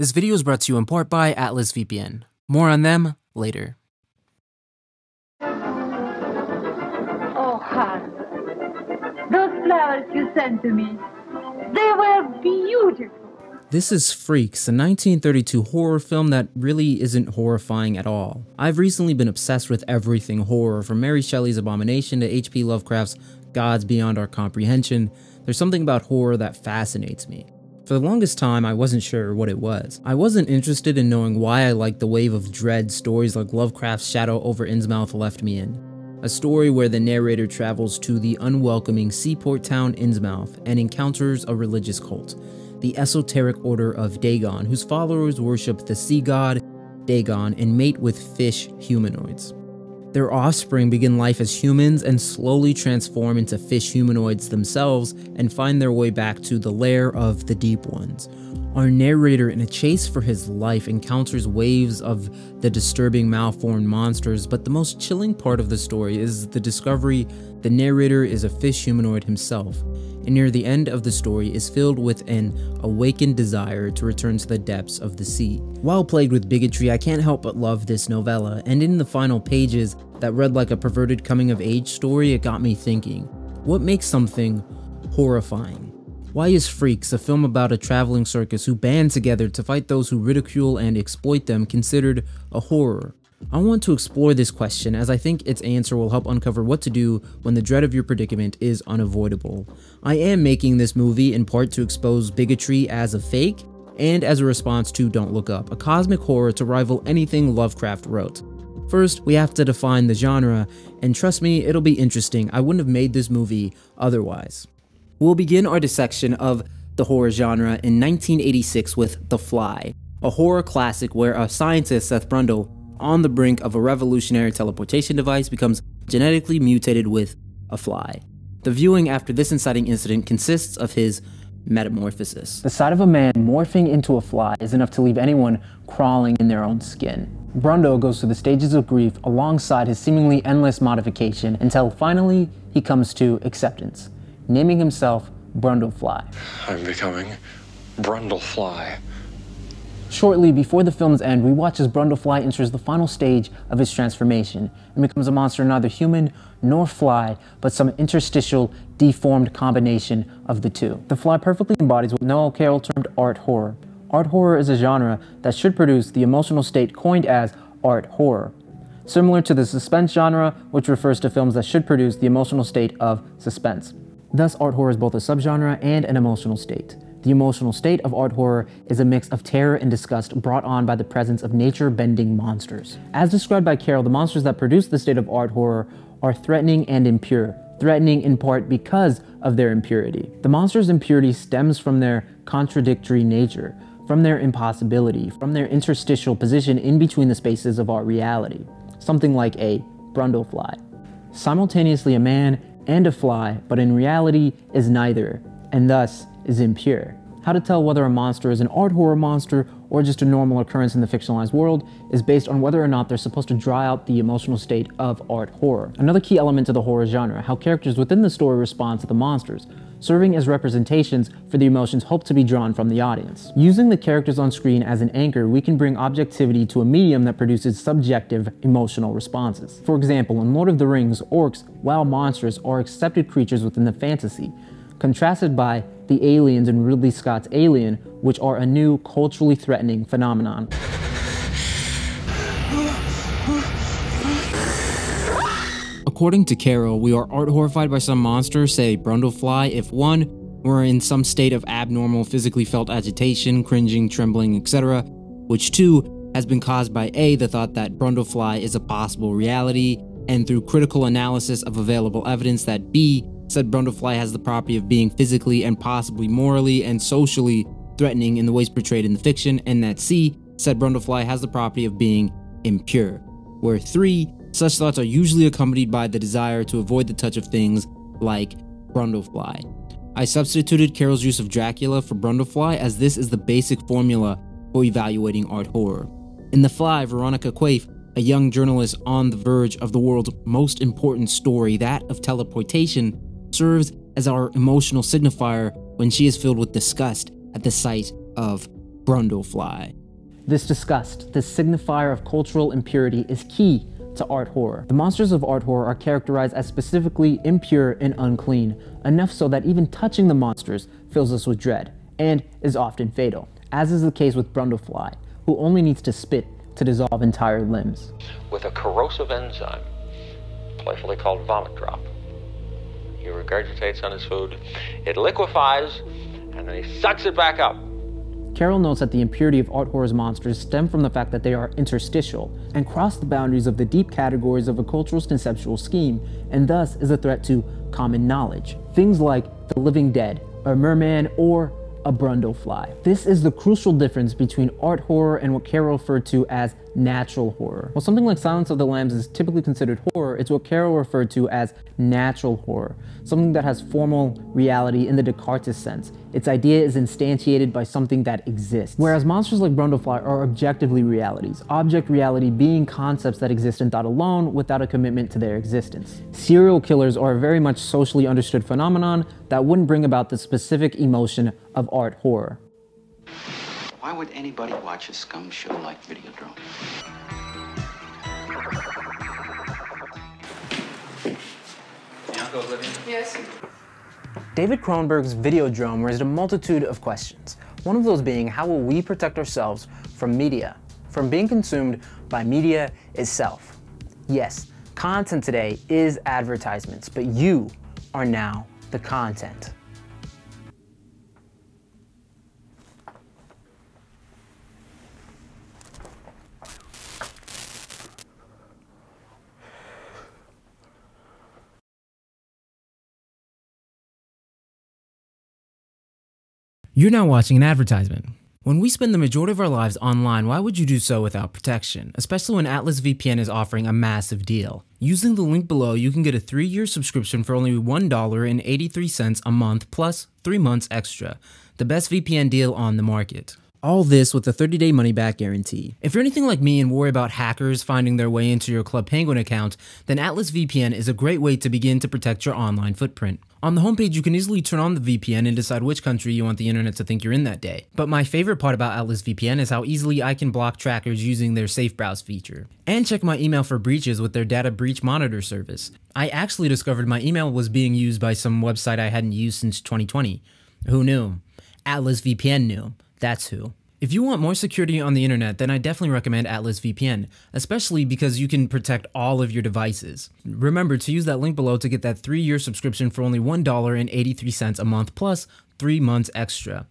This video is brought to you in part by Atlas VPN. More on them later. Oh, Hans, those flowers you sent to me, they were beautiful. This is Freaks, a 1932 horror film that really isn't horrifying at all. I've recently been obsessed with everything horror, from Mary Shelley's Abomination to H.P. Lovecraft's Gods Beyond Our Comprehension. There's something about horror that fascinates me. For the longest time, I wasn't sure what it was. I wasn't interested in knowing why I liked the wave of dread stories like Lovecraft's Shadow over Innsmouth left me in. A story where the narrator travels to the unwelcoming seaport town Innsmouth and encounters a religious cult, the Esoteric Order of Dagon, whose followers worship the sea god Dagon and mate with fish humanoids. Their offspring begin life as humans and slowly transform into fish humanoids themselves and find their way back to the lair of the Deep Ones. Our narrator, in a chase for his life, encounters waves of the disturbing malformed monsters, but the most chilling part of the story is the discovery the narrator is a fish humanoid himself, and near the end of the story is filled with an awakened desire to return to the depths of the sea. While plagued with bigotry, I can't help but love this novella, and in the final pages that read like a perverted coming of age story, it got me thinking, what makes something horrifying? Why is Freaks, a film about a traveling circus who band together to fight those who ridicule and exploit them, considered a horror? I want to explore this question as I think its answer will help uncover what to do when the dread of your predicament is unavoidable. I am making this movie in part to expose bigotry as a fake, and as a response to Don't Look Up, a cosmic horror to rival anything Lovecraft wrote. First, we have to define the genre, and trust me, it'll be interesting. I wouldn't have made this movie otherwise. We'll begin our dissection of the horror genre in 1986 with The Fly, a horror classic where a scientist, Seth Brundle, on the brink of a revolutionary teleportation device becomes genetically mutated with a fly. The viewing after this inciting incident consists of his metamorphosis. The sight of a man morphing into a fly is enough to leave anyone crawling in their own skin. Brundle goes through the stages of grief alongside his seemingly endless modification until finally he comes to acceptance, naming himself Brundlefly. I'm becoming Brundlefly. Shortly before the film's end, we watch as Brundlefly enters the final stage of his transformation and becomes a monster neither human nor fly, but some interstitial, deformed combination of the two. The Fly perfectly embodies what Noel Carroll termed art horror. Art horror is a genre that should produce the emotional state coined as art horror, similar to the suspense genre, which refers to films that should produce the emotional state of suspense. Thus, art horror is both a subgenre and an emotional state. The emotional state of art horror is a mix of terror and disgust brought on by the presence of nature-bending monsters. As described by Carroll, the monsters that produce the state of art horror are threatening and impure, threatening in part because of their impurity. The monster's impurity stems from their contradictory nature, from their impossibility, from their interstitial position in between the spaces of our reality, something like a Brundlefly. Simultaneously a man and a fly, but in reality is neither, and thus is impure. How to tell whether a monster is an art horror monster or just a normal occurrence in the fictionalized world is based on whether or not they're supposed to draw out the emotional state of art horror. Another key element to the horror genre, how characters within the story respond to the monsters, serving as representations for the emotions hoped to be drawn from the audience. Using the characters on screen as an anchor, we can bring objectivity to a medium that produces subjective emotional responses. For example, in Lord of the Rings, orcs, while monsters, are accepted creatures within the fantasy, contrasted by the aliens in Ridley Scott's Alien, which are a new culturally threatening phenomenon. According to Carroll, we are art horrified by some monster, say Brundlefly, if one, we're in some state of abnormal physically felt agitation, cringing, trembling, etc., which two, has been caused by A, the thought that Brundlefly is a possible reality, and through critical analysis of available evidence that B, said Brundlefly has the property of being physically and possibly morally and socially threatening in the ways portrayed in the fiction, and that C said Brundlefly has the property of being impure, where 3 such thoughts are usually accompanied by the desire to avoid the touch of things like Brundlefly. I substituted Carroll's use of Dracula for Brundlefly as this is the basic formula for evaluating art horror. In The Fly, Veronica Quaife, a young journalist on the verge of the world's most important story, that of teleportation, serves as our emotional signifier when she is filled with disgust at the sight of Brundlefly. This disgust, this signifier of cultural impurity, is key to art horror. The monsters of art horror are characterized as specifically impure and unclean, enough so that even touching the monsters fills us with dread, and is often fatal, as is the case with Brundlefly, who only needs to spit to dissolve entire limbs. With a corrosive enzyme, playfully called vomit drop. He regurgitates on his food, it liquefies, and then he sucks it back up. Carroll notes that the impurity of art horror's monsters stem from the fact that they are interstitial and cross the boundaries of the deep categories of a cultural conceptual scheme, and thus is a threat to common knowledge. Things like the living dead, a merman, or a Brundlefly. This is the crucial difference between art horror and what Carroll referred to as natural horror. While something like Silence of the Lambs is typically considered horror, it's what Carroll referred to as natural horror, something that has formal reality in the Descartes sense. Its idea is instantiated by something that exists. Whereas monsters like Brundlefly are objectively realities, object reality being concepts that exist in thought alone without a commitment to their existence. Serial killers are a very much socially understood phenomenon that wouldn't bring about the specific emotion of art horror. Why would anybody watch a scum show like Videodrome? Yes. David Cronenberg's Videodrome raised a multitude of questions. One of those being, how will we protect ourselves from media, from being consumed by media itself? Yes, content today is advertisements, but you are now the content. You're now watching an advertisement. When we spend the majority of our lives online, why would you do so without protection? Especially when Atlas VPN is offering a massive deal. Using the link below, you can get a three year subscription for only $1.83 a month plus three months extra. The best VPN deal on the market. All this with a 30 day money back guarantee. If you're anything like me and worry about hackers finding their way into your Club Penguin account, then Atlas VPN is a great way to begin to protect your online footprint. On the homepage, you can easily turn on the VPN and decide which country you want the internet to think you're in that day. But my favorite part about Atlas VPN is how easily I can block trackers using their Safe Browse feature. And check my email for breaches with their data breach monitor service. I actually discovered my email was being used by some website I hadn't used since 2020. Who knew? Atlas VPN knew. That's who. If you want more security on the internet, then I definitely recommend Atlas VPN, especially because you can protect all of your devices. Remember to use that link below to get that 3-year subscription for only $1.83 a month plus 3 months extra,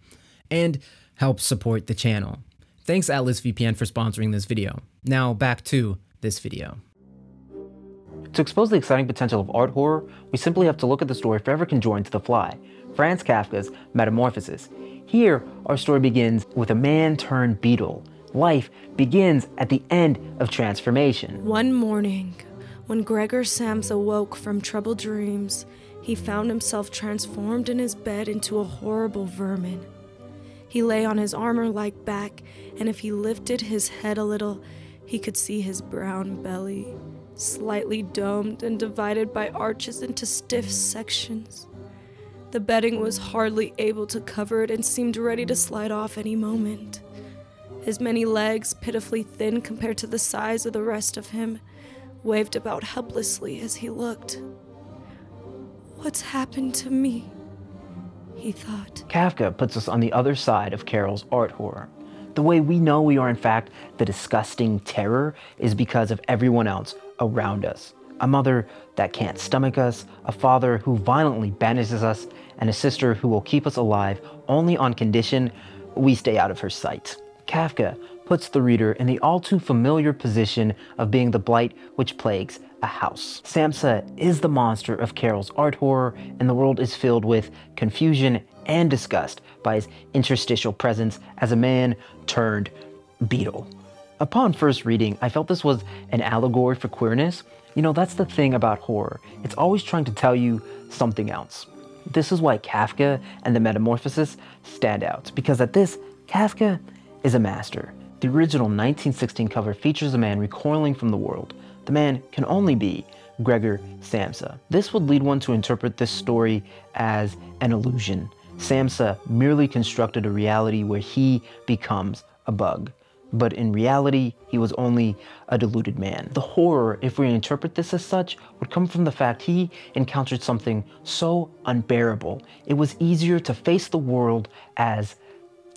and help support the channel. Thanks Atlas VPN for sponsoring this video. Now back to this video. To expose the exciting potential of art horror, we simply have to look at the story Forever Conjoined to the Fly, Franz Kafka's Metamorphosis. Here, our story begins with a man turned beetle. Life begins at the end of transformation. One morning, when Gregor Samsa awoke from troubled dreams, he found himself transformed in his bed into a horrible vermin. He lay on his armor like back, and if he lifted his head a little, he could see his brown belly, slightly domed and divided by arches into stiff sections. The bedding was hardly able to cover it and seemed ready to slide off any moment. His many legs, pitifully thin compared to the size of the rest of him, waved about helplessly as he looked. What's happened to me? He thought. Kafka puts us on the other side of Carroll's art horror. The way we know we are, in fact, the disgusting terror is because of everyone else around us. A mother that can't stomach us, a father who violently banishes us, and a sister who will keep us alive only on condition we stay out of her sight. Kafka puts the reader in the all too familiar position of being the blight which plagues a house. Samsa is the monster of Carroll's art horror, and the world is filled with confusion and disgust by his interstitial presence as a man turned beetle. Upon first reading, I felt this was an allegory for queerness. You know, that's the thing about horror. It's always trying to tell you something else. This is why Kafka and the Metamorphosis stand out, because at this, Kafka is a master. The original 1916 cover features a man recoiling from the world. The man can only be Gregor Samsa. This would lead one to interpret this story as an illusion. Samsa merely constructed a reality where he becomes a bug. But in reality, he was only a deluded man. The horror, if we interpret this as such, would come from the fact he encountered something so unbearable. It was easier to face the world as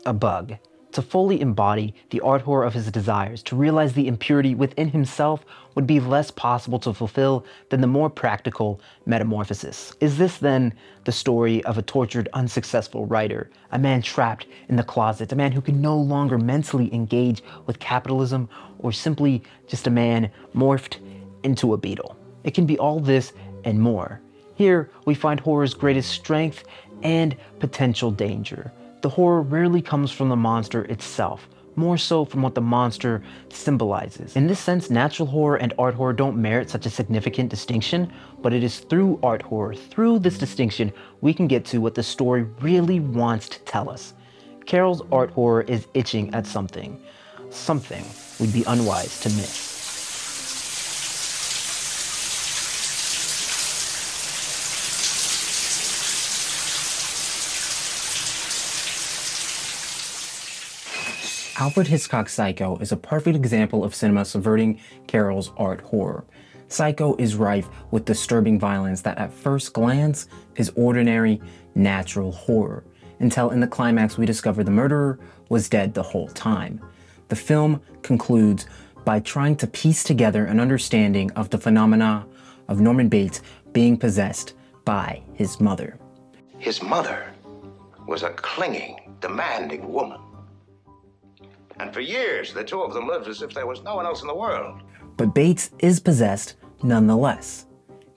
a bug to fully embody the art of his desires, to realize the impurity within himself would be less possible to fulfill than the more practical metamorphosis. Is this then the story of a tortured, unsuccessful writer, a man trapped in the closet, a man who can no longer mentally engage with capitalism, or simply just a man morphed into a beetle? It can be all this and more. Here, we find horror's greatest strength and potential danger the horror rarely comes from the monster itself, more so from what the monster symbolizes. In this sense, natural horror and art horror don't merit such a significant distinction, but it is through art horror, through this distinction, we can get to what the story really wants to tell us. Carroll's art horror is itching at something, something we'd be unwise to miss. Alfred Hitchcock's Psycho is a perfect example of cinema subverting Carroll's art horror. Psycho is rife with disturbing violence that at first glance is ordinary, natural horror, until in the climax we discover the murderer was dead the whole time. The film concludes by trying to piece together an understanding of the phenomena of Norman Bates being possessed by his mother. His mother was a clinging, demanding woman. And for years, the two of them lived as if there was no one else in the world. But Bates is possessed nonetheless.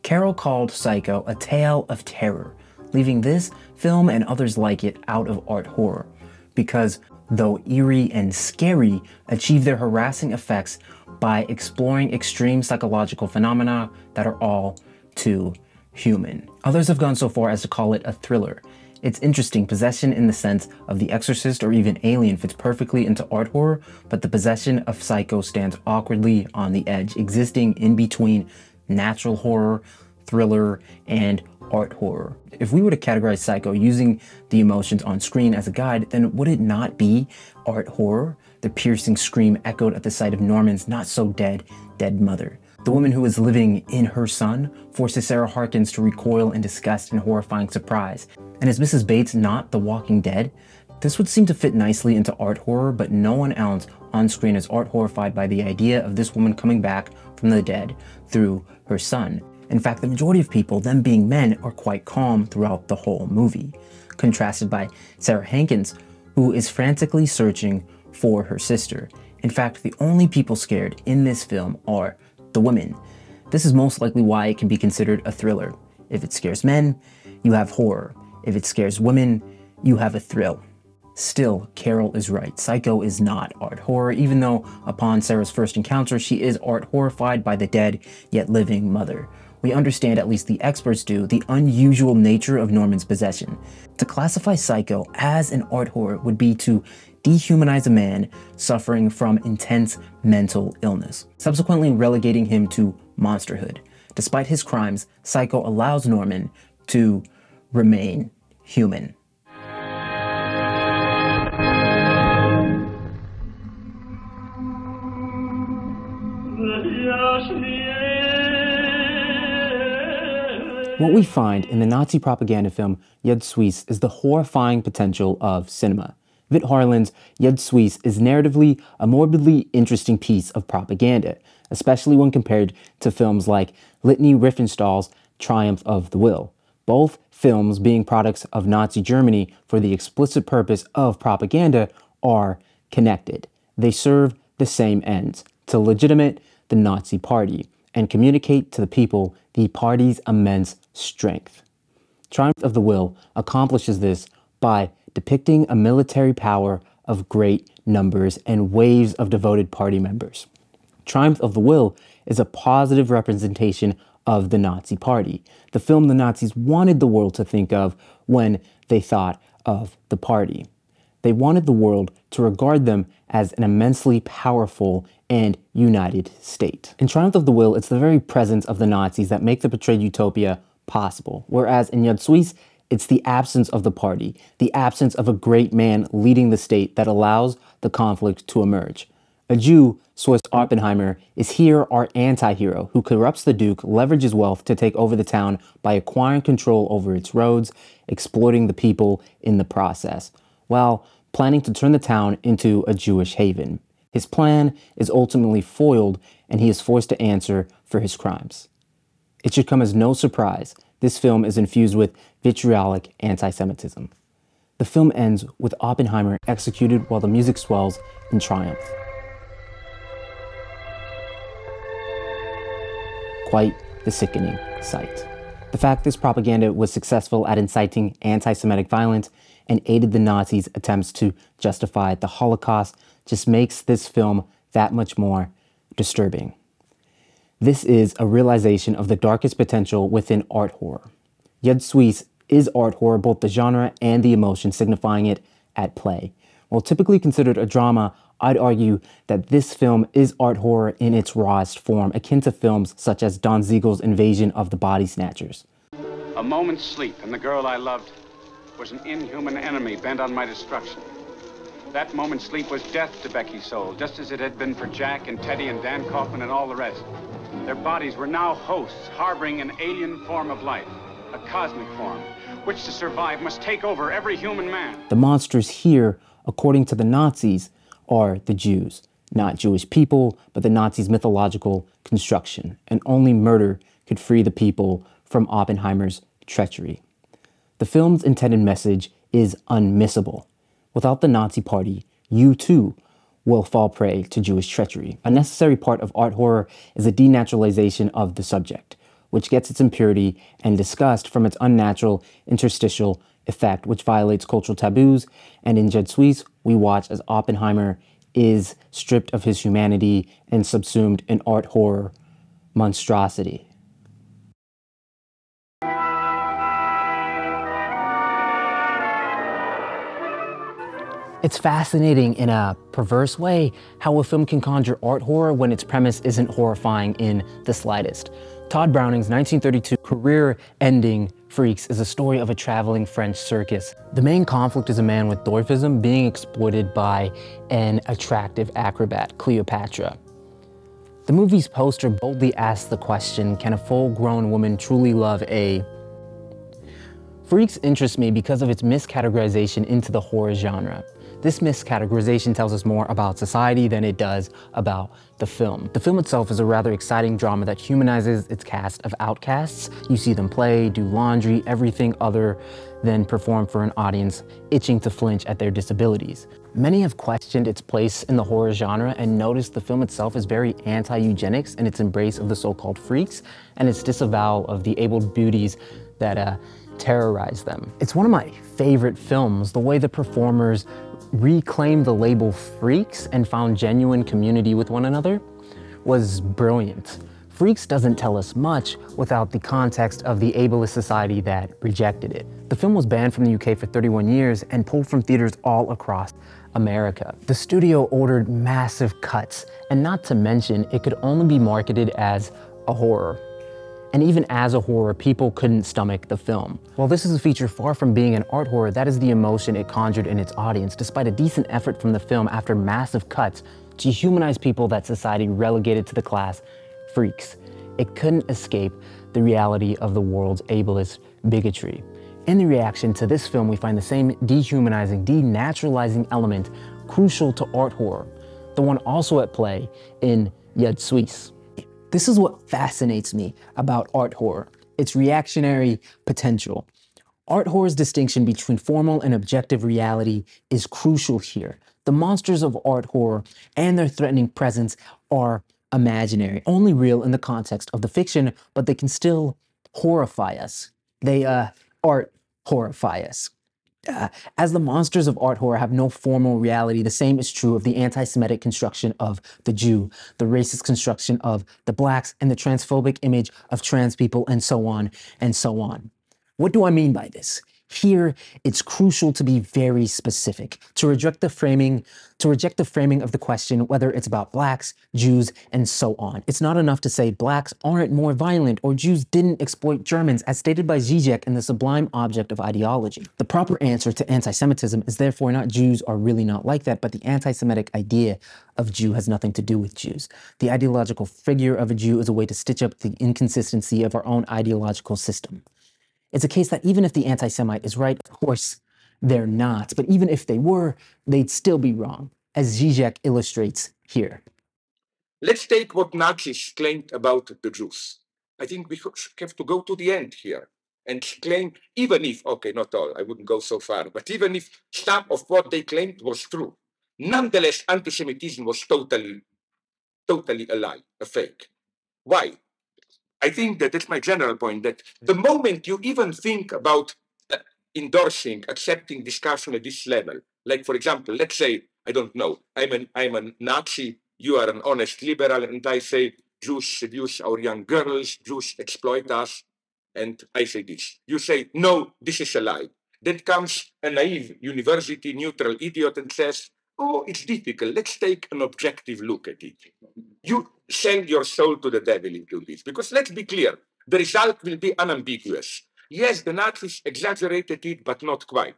Carroll called Psycho a tale of terror, leaving this film and others like it out of art horror, because though eerie and scary, achieve their harassing effects by exploring extreme psychological phenomena that are all too human. Others have gone so far as to call it a thriller, it's interesting, possession in the sense of The Exorcist or even Alien fits perfectly into art horror, but the possession of Psycho stands awkwardly on the edge, existing in between natural horror, thriller, and art horror. If we were to categorize Psycho using the emotions on screen as a guide, then would it not be art horror? The piercing scream echoed at the sight of Norman's not so dead, dead mother. The woman who is living in her son forces Sarah Harkins to recoil in disgust and horrifying surprise. And is Mrs. Bates not The Walking Dead? This would seem to fit nicely into art horror, but no one else on screen is art horrified by the idea of this woman coming back from the dead through her son. In fact, the majority of people, them being men, are quite calm throughout the whole movie, contrasted by Sarah Hankins, who is frantically searching for her sister. In fact, the only people scared in this film are the women. This is most likely why it can be considered a thriller. If it scares men, you have horror. If it scares women, you have a thrill. Still, Carroll is right. Psycho is not art horror, even though upon Sarah's first encounter, she is art horrified by the dead yet living mother. We understand, at least the experts do, the unusual nature of Norman's possession. To classify Psycho as an art horror would be to dehumanize a man suffering from intense mental illness, subsequently relegating him to monsterhood. Despite his crimes, Psycho allows Norman to remain human. What we find in the Nazi propaganda film Jud Süß is the horrifying potential of cinema. Veit Harlan's Jud Süß is narratively a morbidly interesting piece of propaganda, especially when compared to films like Leni Riefenstahl's Triumph of the Will. Both films, being products of Nazi Germany for the explicit purpose of propaganda, are connected. They serve the same ends to legitimate the Nazi Party and communicate to the people the party's immense strength. Triumph of the Will accomplishes this by depicting a military power of great numbers and waves of devoted party members. Triumph of the Will is a positive representation of the Nazi Party, the film the Nazis wanted the world to think of when they thought of the party. They wanted the world to regard them as an immensely powerful and united state. In Triumph of the Will, it's the very presence of the Nazis that make the portrayed utopia possible, whereas in Jud Süß, It's the absence of the party, the absence of a great man leading the state that allows the conflict to emerge. A Jew, Süß Oppenheimer, is here our anti hero who corrupts the Duke, leverages wealth to take over the town by acquiring control over its roads, exploiting the people in the process, while planning to turn the town into a Jewish haven. His plan is ultimately foiled and he is forced to answer for his crimes. It should come as no surprise this film is infused with vitriolic anti Semitism. The film ends with Oppenheimer executed while the music swells in triumph. Quite the sickening sight. The fact this propaganda was successful at inciting anti Semitic violence and aided the Nazis' attempts to justify the Holocaust just makes this film that much more disturbing. This is a realization of the darkest potential within art horror. Jud Süß is art horror, both the genre and the emotion signifying it at play. While typically considered a drama, I'd argue that this film is art horror in its rawest form, akin to films such as Don Siegel's Invasion of the Body Snatchers. A moment's sleep, and the girl I loved was an inhuman enemy bent on my destruction. That moment's sleep was death to Becky's soul, just as it had been for Jack and Teddy and Dan Kaufman and all the rest. Their bodies were now hosts, harboring an alien form of life, a cosmic form, which to survive must take over every human man. The monsters here, according to the Nazis, are the Jews. Not Jewish people, but the Nazis' mythological construction. And only murder could free the people from Oppenheimer's treachery. The film's intended message is unmissable. Without the Nazi Party, you too will fall prey to Jewish treachery. A necessary part of art horror is the denaturalization of the subject, which gets its impurity and disgust from its unnatural interstitial effect, which violates cultural taboos. And in Jud Süß, we watch as Oppenheimer is stripped of his humanity and subsumed in art horror monstrosity. It's fascinating in a perverse way how a film can conjure art horror when its premise isn't horrifying in the slightest. Tod Browning's 1932 career-ending Freaks is a story of a traveling French circus. The main conflict is a man with dwarfism being exploited by an attractive acrobat, Cleopatra. The movie's poster boldly asks the question, can a full-grown woman truly love a Freaks interests me because of its miscategorization into the horror genre. This miscategorization tells us more about society than it does about the film. The film itself is a rather exciting drama that humanizes its cast of outcasts. You see them play, do laundry, everything other than perform for an audience itching to flinch at their disabilities. Many have questioned its place in the horror genre and noticed the film itself is very anti-eugenics in its embrace of the so-called freaks and its disavowal of the abled beauties that uh, terrorize them. It's one of my favorite films, the way the performers reclaimed the label Freaks and found genuine community with one another was brilliant. Freaks doesn't tell us much without the context of the ableist society that rejected it. The film was banned from the UK for 31 years and pulled from theaters all across America. The studio ordered massive cuts, and not to mention, it could only be marketed as a horror and even as a horror, people couldn't stomach the film. While this is a feature far from being an art horror, that is the emotion it conjured in its audience, despite a decent effort from the film after massive cuts to humanize people that society relegated to the class freaks. It couldn't escape the reality of the world's ableist bigotry. In the reaction to this film, we find the same dehumanizing, denaturalizing element crucial to art horror, the one also at play in Jud Süß. This is what fascinates me about art horror its reactionary potential. Art horror's distinction between formal and objective reality is crucial here. The monsters of art horror and their threatening presence are imaginary, only real in the context of the fiction, but they can still horrify us. They uh, art horrify us. Uh, as the monsters of art horror have no formal reality, the same is true of the anti Semitic construction of the Jew, the racist construction of the blacks, and the transphobic image of trans people, and so on and so on. What do I mean by this? Here, it's crucial to be very specific, to reject the framing, to reject the framing of the question whether it's about blacks, Jews, and so on. It's not enough to say blacks aren't more violent or Jews didn't exploit Germans, as stated by Zizek in The Sublime Object of Ideology. The proper answer to anti-Semitism is therefore not Jews are really not like that, but the anti-Semitic idea of Jew has nothing to do with Jews. The ideological figure of a Jew is a way to stitch up the inconsistency of our own ideological system. It's a case that even if the anti Semite is right, of course they're not, but even if they were, they'd still be wrong, as Zizek illustrates here. Let's take what Nazis claimed about the Jews. I think we have to go to the end here and claim, even if, okay, not all, I wouldn't go so far, but even if some of what they claimed was true, nonetheless, anti Semitism was totally, totally a lie, a fake. Why? I think that that's my general point that the moment you even think about uh, endorsing, accepting discussion at this level, like for example, let's say, I don't know, I'm an I'm a Nazi, you are an honest liberal, and I say Jews seduce our young girls, Jews exploit us, and I say this. You say, no, this is a lie. Then comes a naive university neutral idiot and says, oh, it's difficult. Let's take an objective look at it. You send your soul to the devil into this. Because let's be clear, the result will be unambiguous. Yes, the Nazis exaggerated it, but not quite.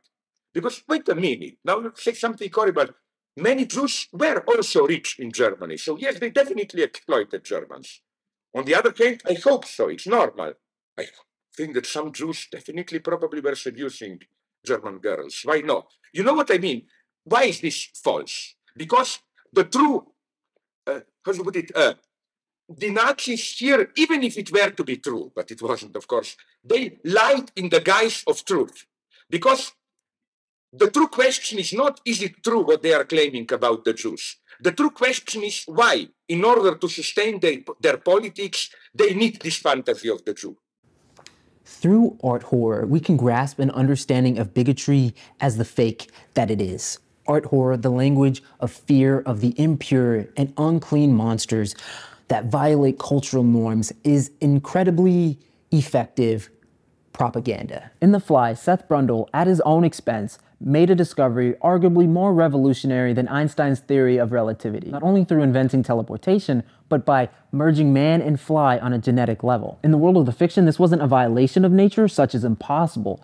Because wait a minute, now let's say something horrible. Many Jews were also rich in Germany. So yes, they definitely exploited Germans. On the other hand, I hope so. It's normal. I think that some Jews definitely probably were seducing German girls. Why not? You know what I mean? Why is this false? Because the true, uh, how to put it, uh, the Nazis here, even if it were to be true, but it wasn't, of course, they lied in the guise of truth. Because the true question is not, is it true what they are claiming about the Jews? The true question is why, in order to sustain their, their politics, they need this fantasy of the Jew. Through art horror, we can grasp an understanding of bigotry as the fake that it is art horror, the language of fear of the impure and unclean monsters that violate cultural norms is incredibly effective propaganda. In The Fly, Seth Brundle, at his own expense, made a discovery arguably more revolutionary than Einstein's theory of relativity, not only through inventing teleportation, but by merging man and fly on a genetic level. In the world of the fiction, this wasn't a violation of nature, such as impossible,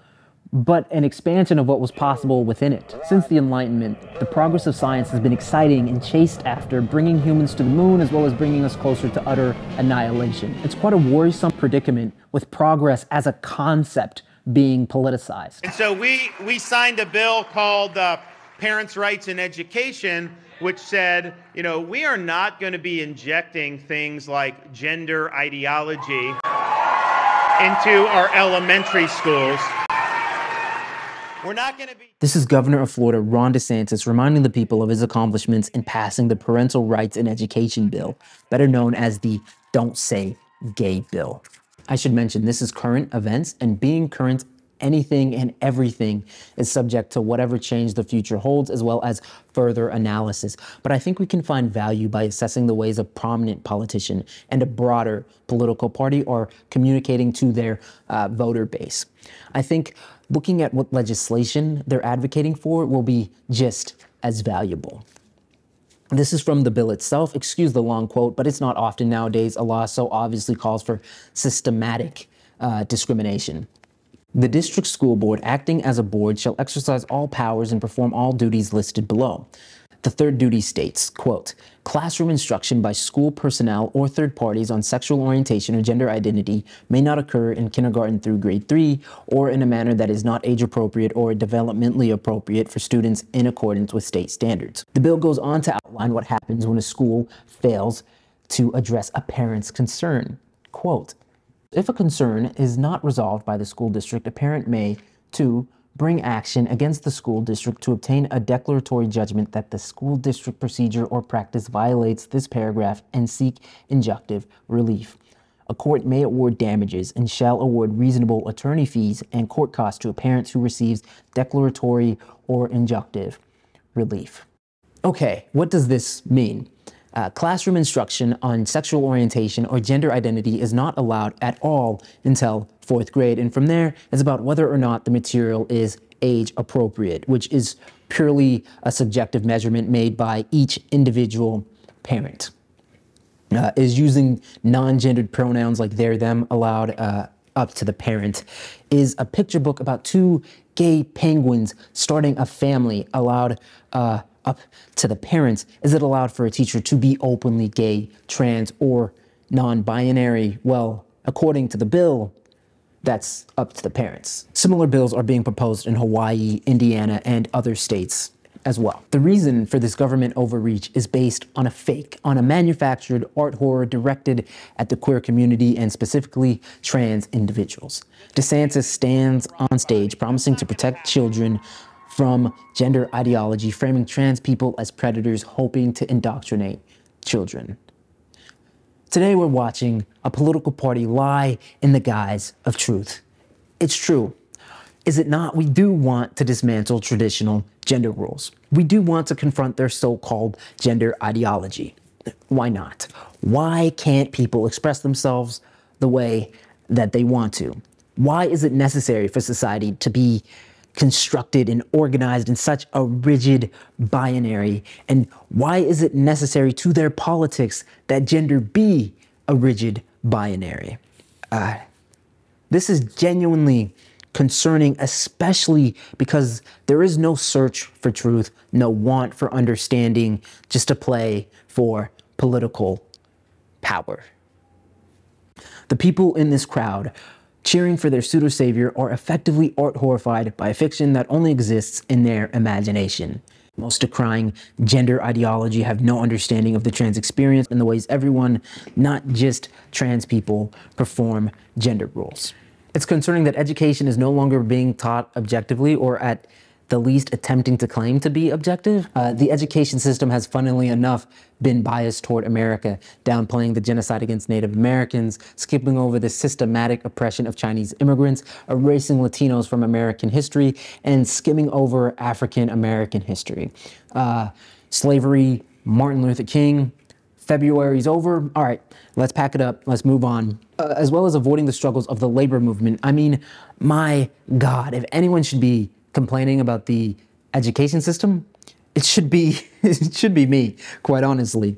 but an expansion of what was possible within it. Since the Enlightenment, the progress of science has been exciting and chased after, bringing humans to the moon as well as bringing us closer to utter annihilation. It's quite a worrisome predicament with progress as a concept being politicized. And so we, we signed a bill called uh, Parents' Rights in Education, which said, you know, we are not going to be injecting things like gender ideology into our elementary schools. We're not going to be. This is Governor of Florida Ron DeSantis reminding the people of his accomplishments in passing the Parental Rights in Education bill, better known as the Don't Say Gay bill. I should mention this is current events, and being current, anything and everything is subject to whatever change the future holds, as well as further analysis. But I think we can find value by assessing the ways a prominent politician and a broader political party are communicating to their uh, voter base. I think looking at what legislation they're advocating for will be just as valuable. This is from the bill itself. Excuse the long quote, but it's not often nowadays. A law so obviously calls for systematic uh, discrimination. The district school board, acting as a board, shall exercise all powers and perform all duties listed below. The third duty states, quote, classroom instruction by school personnel or third parties on sexual orientation or gender identity may not occur in kindergarten through grade three or in a manner that is not age appropriate or developmentally appropriate for students in accordance with state standards. The bill goes on to outline what happens when a school fails to address a parent's concern. Quote, if a concern is not resolved by the school district, a parent may, two, bring action against the school district to obtain a declaratory judgment that the school district procedure or practice violates this paragraph and seek injunctive relief. A court may award damages and shall award reasonable attorney fees and court costs to a parent who receives declaratory or injunctive relief. Okay, what does this mean? Uh, classroom instruction on sexual orientation or gender identity is not allowed at all until fourth grade. And from there, it's about whether or not the material is age appropriate, which is purely a subjective measurement made by each individual parent. Uh, is using non-gendered pronouns like their, them allowed uh, up to the parent. Is a picture book about two gay penguins starting a family allowed uh, up to the parents? Is it allowed for a teacher to be openly gay, trans, or non binary? Well, according to the bill, that's up to the parents. Similar bills are being proposed in Hawaii, Indiana, and other states as well. The reason for this government overreach is based on a fake, on a manufactured art horror directed at the queer community and specifically trans individuals. DeSantis stands on stage promising to protect children from gender ideology, framing trans people as predators, hoping to indoctrinate children. Today we're watching a political party lie in the guise of truth. It's true. Is it not? We do want to dismantle traditional gender rules. We do want to confront their so called gender ideology. Why not? Why can't people express themselves the way that they want to? Why is it necessary for society to be constructed and organized in such a rigid binary? And why is it necessary to their politics that gender be a rigid binary? Uh, this is genuinely concerning, especially because there is no search for truth, no want for understanding, just a play for political power. The people in this crowd cheering for their pseudo savior are effectively art horrified by a fiction that only exists in their imagination. Most decrying gender ideology have no understanding of the trans experience and the ways everyone, not just trans people, perform gender roles. It's concerning that education is no longer being taught objectively or at the least attempting to claim to be objective. Uh, the education system has, funnily enough, been biased toward America, downplaying the genocide against Native Americans, skipping over the systematic oppression of Chinese immigrants, erasing Latinos from American history, and skimming over African American history. Uh, slavery, Martin Luther King, February's over. All right, let's pack it up. Let's move on. Uh, as well as avoiding the struggles of the labor movement. I mean, my God, if anyone should be complaining about the education system, it should be it should be me, quite honestly.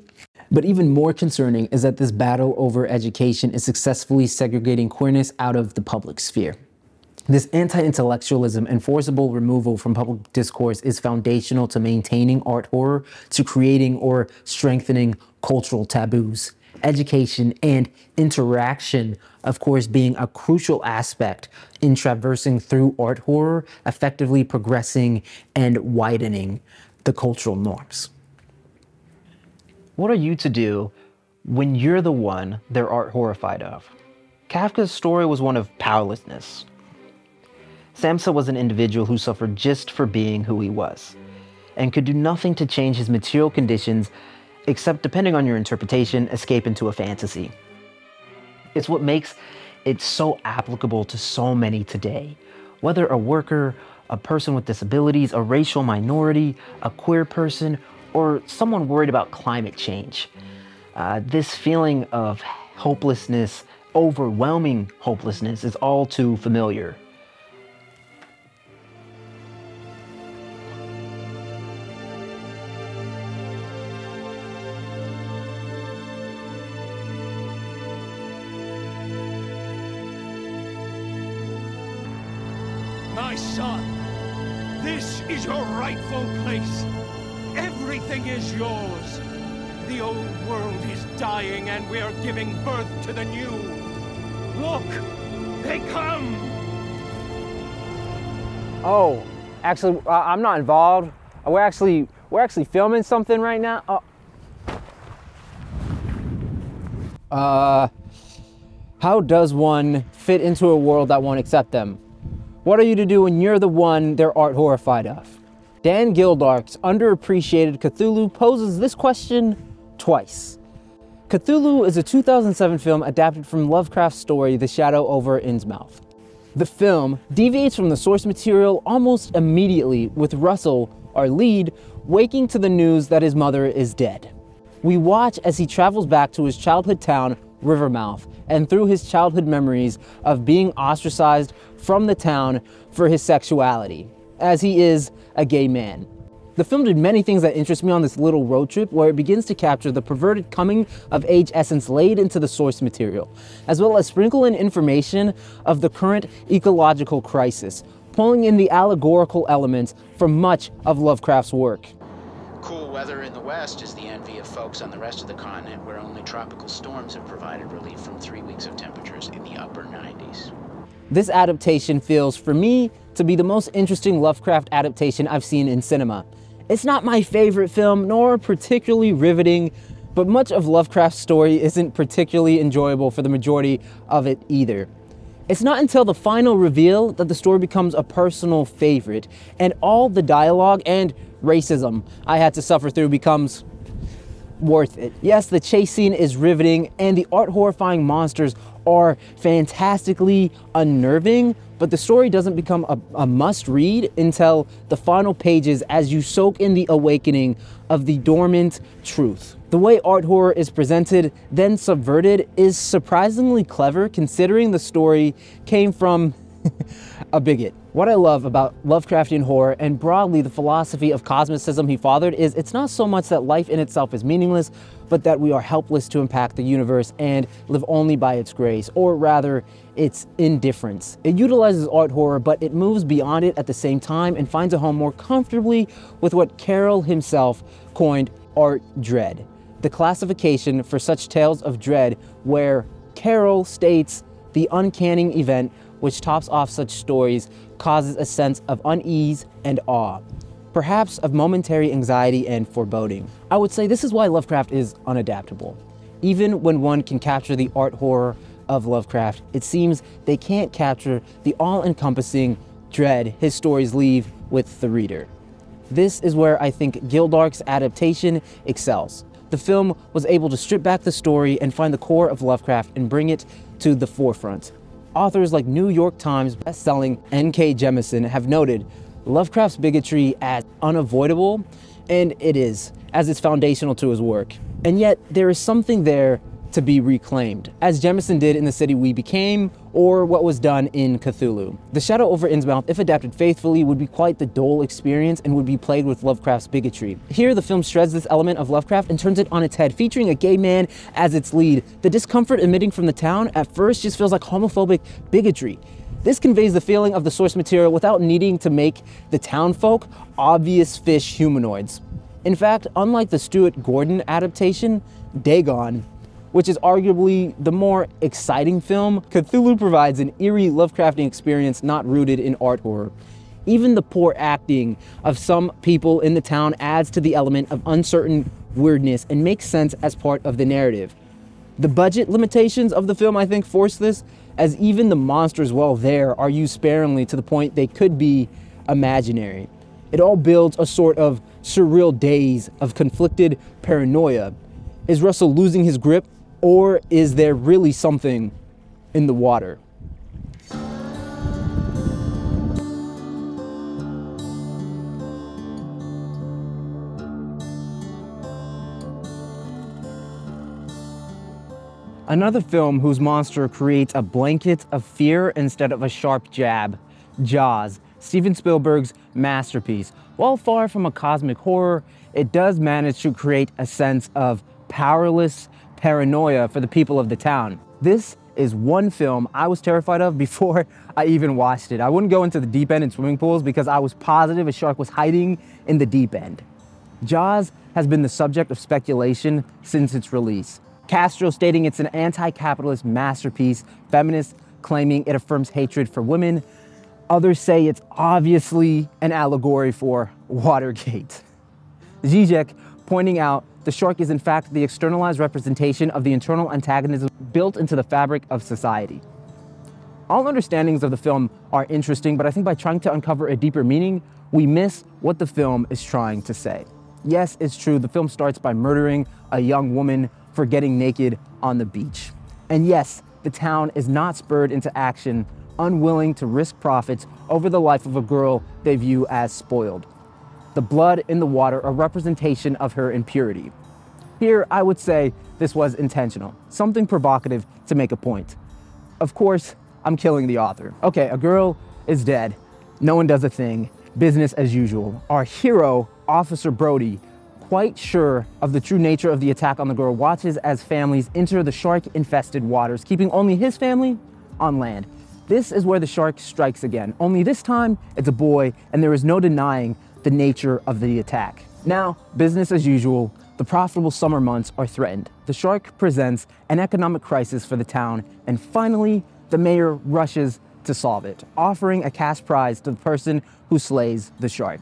But even more concerning is that this battle over education is successfully segregating queerness out of the public sphere. This anti intellectualism and forcible removal from public discourse is foundational to maintaining art horror, to creating or strengthening cultural taboos. Education and interaction, of course, being a crucial aspect in traversing through art horror, effectively progressing and widening the cultural norms. What are you to do when you're the one they're art horrified of? Kafka's story was one of powerlessness. Samsa was an individual who suffered just for being who he was and could do nothing to change his material conditions except, depending on your interpretation, escape into a fantasy. It's what makes it so applicable to so many today. Whether a worker, a person with disabilities, a racial minority, a queer person, or someone worried about climate change. Uh, this feeling of hopelessness, overwhelming hopelessness, is all too familiar. Actually, uh, I'm not involved. We're actually we're actually filming something right now. Oh. Uh, how does one fit into a world that won't accept them? What are you to do when you're the one they're art horrified of? Dan Gildark's underappreciated Cthulhu poses this question twice. Cthulhu is a 2007 film adapted from Lovecraft's story The Shadow over Innsmouth. The film deviates from the source material almost immediately with Russell, our lead, waking to the news that his mother is dead. We watch as he travels back to his childhood town, Rivermouth, and through his childhood memories of being ostracized from the town for his sexuality, as he is a gay man. The film did many things that interest me on this little road trip where it begins to capture the perverted coming of age essence laid into the source material, as well as sprinkle in information of the current ecological crisis, pulling in the allegorical elements from much of Lovecraft's work. Cool weather in the west is the envy of folks on the rest of the continent where only tropical storms have provided relief from three weeks of temperatures in the upper 90s. This adaptation feels, for me, to be the most interesting Lovecraft adaptation I've seen in cinema. It's not my favorite film, nor particularly riveting, but much of Lovecraft's story isn't particularly enjoyable for the majority of it either. It's not until the final reveal that the story becomes a personal favorite, and all the dialogue and racism I had to suffer through becomes worth it. Yes, the chase scene is riveting, and the art horrifying monsters are fantastically unnerving, but the story doesn't become a, a, must read until the final pages as you soak in the awakening of the dormant truth. The way art horror is presented, then subverted, is surprisingly clever considering the story came from a bigot. What I love about Lovecraftian horror and broadly the philosophy of cosmicism he fathered is it's not so much that life in itself is meaningless, but that we are helpless to impact the universe and live only by its grace, or rather, its indifference. It utilizes art horror, but it moves beyond it at the same time and finds a home more comfortably with what Carroll himself coined art dread. The classification for such tales of dread where Carroll states the uncanny event which tops off such stories causes a sense of unease and awe, perhaps of momentary anxiety and foreboding. I would say this is why Lovecraft is unadaptable. Even when one can capture the art horror of Lovecraft, it seems they can't capture the all-encompassing dread his stories leave with the reader. This is where I think Gildark's adaptation excels. The film was able to strip back the story and find the core of Lovecraft and bring it to the forefront. Authors like New York Times bestselling N.K. Jemisin have noted Lovecraft's bigotry as unavoidable, and it is, as it's foundational to his work. And yet, there is something there to be reclaimed, as Jemisin did in The City We Became, or what was done in Cthulhu. The Shadow over Innsmouth, if adapted faithfully, would be quite the dull experience and would be played with Lovecraft's bigotry. Here, the film shreds this element of Lovecraft and turns it on its head, featuring a gay man as its lead. The discomfort emitting from the town at first just feels like homophobic bigotry. This conveys the feeling of the source material without needing to make the townfolk obvious fish humanoids. In fact, unlike the Stuart Gordon adaptation, Dagon which is arguably the more exciting film, Cthulhu provides an eerie Lovecraftian experience not rooted in art horror. Even the poor acting of some people in the town adds to the element of uncertain weirdness and makes sense as part of the narrative. The budget limitations of the film, I think, force this, as even the monsters, while there, are used sparingly to the point they could be imaginary. It all builds a sort of surreal daze of conflicted paranoia. Is Russell losing his grip or is there really something in the water? Another film whose monster creates a blanket of fear instead of a sharp jab, Jaws, Steven Spielberg's masterpiece. While far from a cosmic horror, it does manage to create a sense of powerless paranoia for the people of the town. This is one film I was terrified of before I even watched it. I wouldn't go into the deep end in swimming pools because I was positive a shark was hiding in the deep end. Jaws has been the subject of speculation since its release. Castro stating it's an anti-capitalist masterpiece, feminists claiming it affirms hatred for women. Others say it's obviously an allegory for Watergate. Zizek pointing out the shark is in fact the externalized representation of the internal antagonism built into the fabric of society. All understandings of the film are interesting, but I think by trying to uncover a deeper meaning, we miss what the film is trying to say. Yes, it's true, the film starts by murdering a young woman for getting naked on the beach. And yes, the town is not spurred into action, unwilling to risk profits over the life of a girl they view as spoiled the blood in the water a representation of her impurity. Here, I would say this was intentional, something provocative to make a point. Of course, I'm killing the author. Okay, a girl is dead. No one does a thing. Business as usual. Our hero, Officer Brody, quite sure of the true nature of the attack on the girl, watches as families enter the shark-infested waters, keeping only his family on land. This is where the shark strikes again. Only this time, it's a boy, and there is no denying the nature of the attack. Now, business as usual, the profitable summer months are threatened. The shark presents an economic crisis for the town, and finally, the mayor rushes to solve it, offering a cash prize to the person who slays the shark.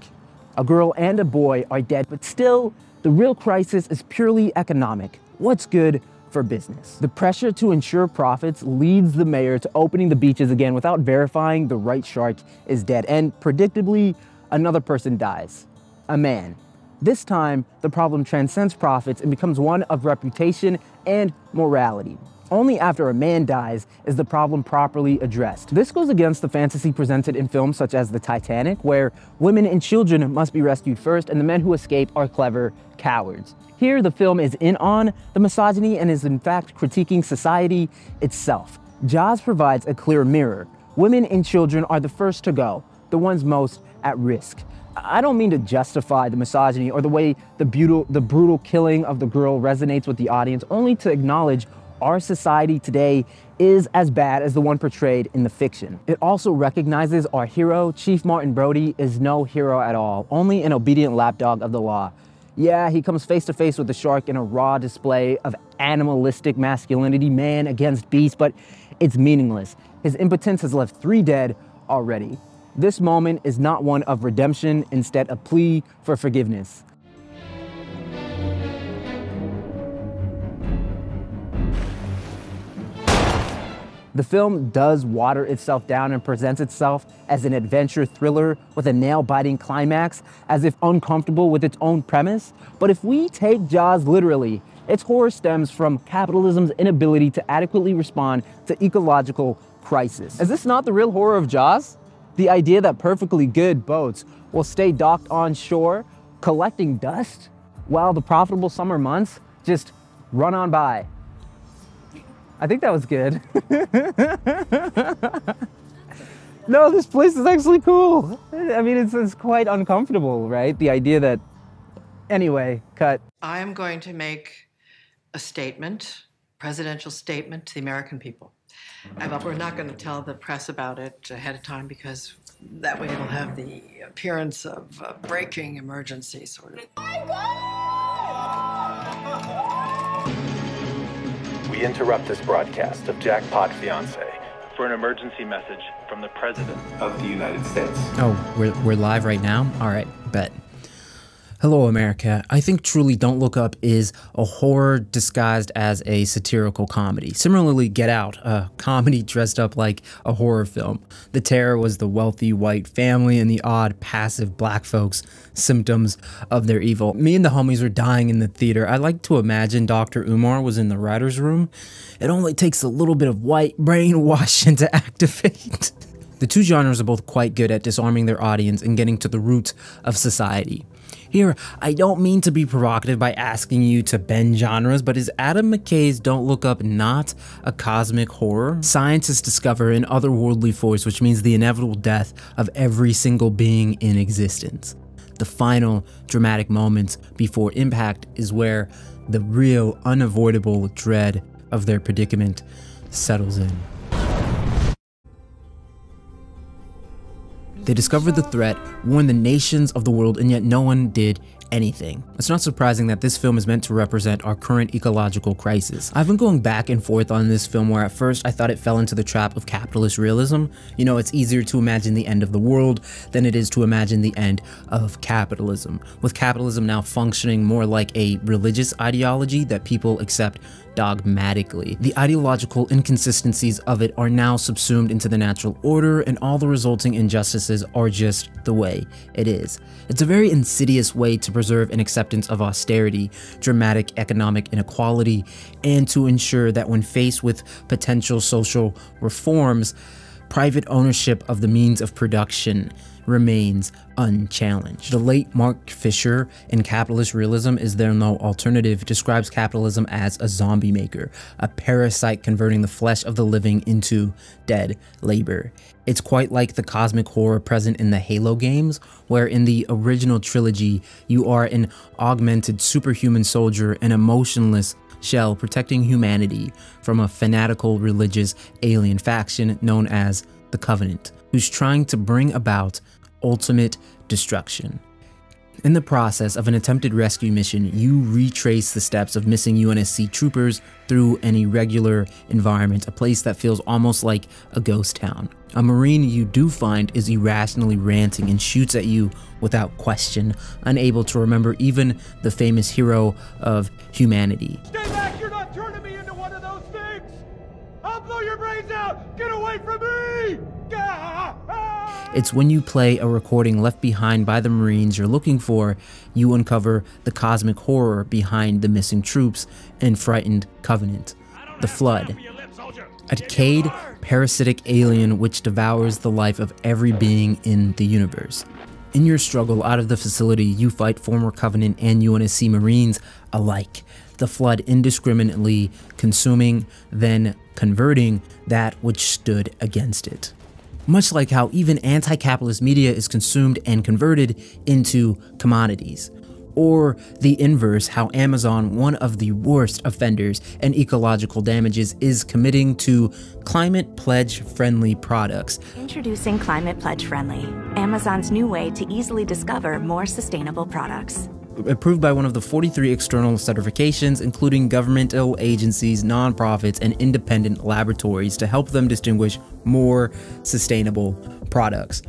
A girl and a boy are dead, but still, the real crisis is purely economic. What's good for business? The pressure to ensure profits leads the mayor to opening the beaches again without verifying the right shark is dead, and predictably, another person dies. A man. This time, the problem transcends profits and becomes one of reputation and morality. Only after a man dies is the problem properly addressed. This goes against the fantasy presented in films such as The Titanic, where women and children must be rescued first and the men who escape are clever cowards. Here, the film is in on the misogyny and is in fact critiquing society itself. Jaws provides a clear mirror. Women and children are the first to go, the ones most at risk. I don't mean to justify the misogyny or the way the, the brutal killing of the girl resonates with the audience, only to acknowledge our society today is as bad as the one portrayed in the fiction. It also recognizes our hero, Chief Martin Brody, is no hero at all, only an obedient lapdog of the law. Yeah, he comes face to face with the shark in a raw display of animalistic masculinity, man against beast, but it's meaningless. His impotence has left three dead already. This moment is not one of redemption, instead a plea for forgiveness. The film does water itself down and presents itself as an adventure thriller with a nail-biting climax, as if uncomfortable with its own premise. But if we take Jaws literally, its horror stems from capitalism's inability to adequately respond to ecological crisis. Is this not the real horror of Jaws? The idea that perfectly good boats will stay docked on shore, collecting dust, while the profitable summer months just run on by. I think that was good. no, this place is actually cool. I mean, it's, it's quite uncomfortable, right? The idea that, anyway, cut. I am going to make a statement, presidential statement to the American people. But we're not going to tell the press about it ahead of time because that way it'll have the appearance of a breaking emergency, sort of. We interrupt this broadcast of Jackpot Fiance for an emergency message from the President of the United States. Oh, we're, we're live right now? All right, bet. Hello, America. I think Truly Don't Look Up is a horror disguised as a satirical comedy. Similarly, Get Out, a comedy dressed up like a horror film. The terror was the wealthy white family and the odd, passive black folks' symptoms of their evil. Me and the homies were dying in the theater. I like to imagine Dr. Umar was in the writer's room. It only takes a little bit of white brainwashing to activate. The two genres are both quite good at disarming their audience and getting to the root of society. Here, I don't mean to be provocative by asking you to bend genres, but is Adam McKay's Don't Look Up not a cosmic horror? Scientists discover an otherworldly force, which means the inevitable death of every single being in existence. The final dramatic moments before impact is where the real unavoidable dread of their predicament settles in. They discovered the threat, warned the nations of the world, and yet no one did anything. It's not surprising that this film is meant to represent our current ecological crisis. I've been going back and forth on this film where at first I thought it fell into the trap of capitalist realism. You know, it's easier to imagine the end of the world than it is to imagine the end of capitalism. With capitalism now functioning more like a religious ideology that people accept dogmatically. The ideological inconsistencies of it are now subsumed into the natural order and all the resulting injustices are just the way it is. It's a very insidious way to preserve an acceptance of austerity, dramatic economic inequality, and to ensure that when faced with potential social reforms, private ownership of the means of production remains unchallenged. The late Mark Fisher in Capitalist Realism is There No Alternative describes capitalism as a zombie maker, a parasite converting the flesh of the living into dead labor. It's quite like the cosmic horror present in the Halo games, where in the original trilogy, you are an augmented superhuman soldier, an emotionless shell protecting humanity from a fanatical religious alien faction known as the Covenant, who's trying to bring about ultimate destruction. In the process of an attempted rescue mission, you retrace the steps of missing UNSC troopers through an irregular environment, a place that feels almost like a ghost town. A Marine you do find is irrationally ranting and shoots at you without question, unable to remember even the famous hero of humanity. Stay back! You're not turning your brains out! Get away from me! It's when you play a recording left behind by the Marines you're looking for, you uncover the cosmic horror behind the missing troops and frightened Covenant. The Flood. A decayed, parasitic alien which devours the life of every being in the universe. In your struggle out of the facility, you fight former Covenant and UNSC Marines alike. The Flood indiscriminately consuming, then converting that which stood against it much like how even anti capitalist media is consumed and converted into commodities. Or the inverse, how Amazon, one of the worst offenders and ecological damages, is committing to climate pledge friendly products. Introducing Climate Pledge Friendly, Amazon's new way to easily discover more sustainable products approved by one of the 43 external certifications, including governmental agencies, nonprofits, and independent laboratories to help them distinguish more sustainable products.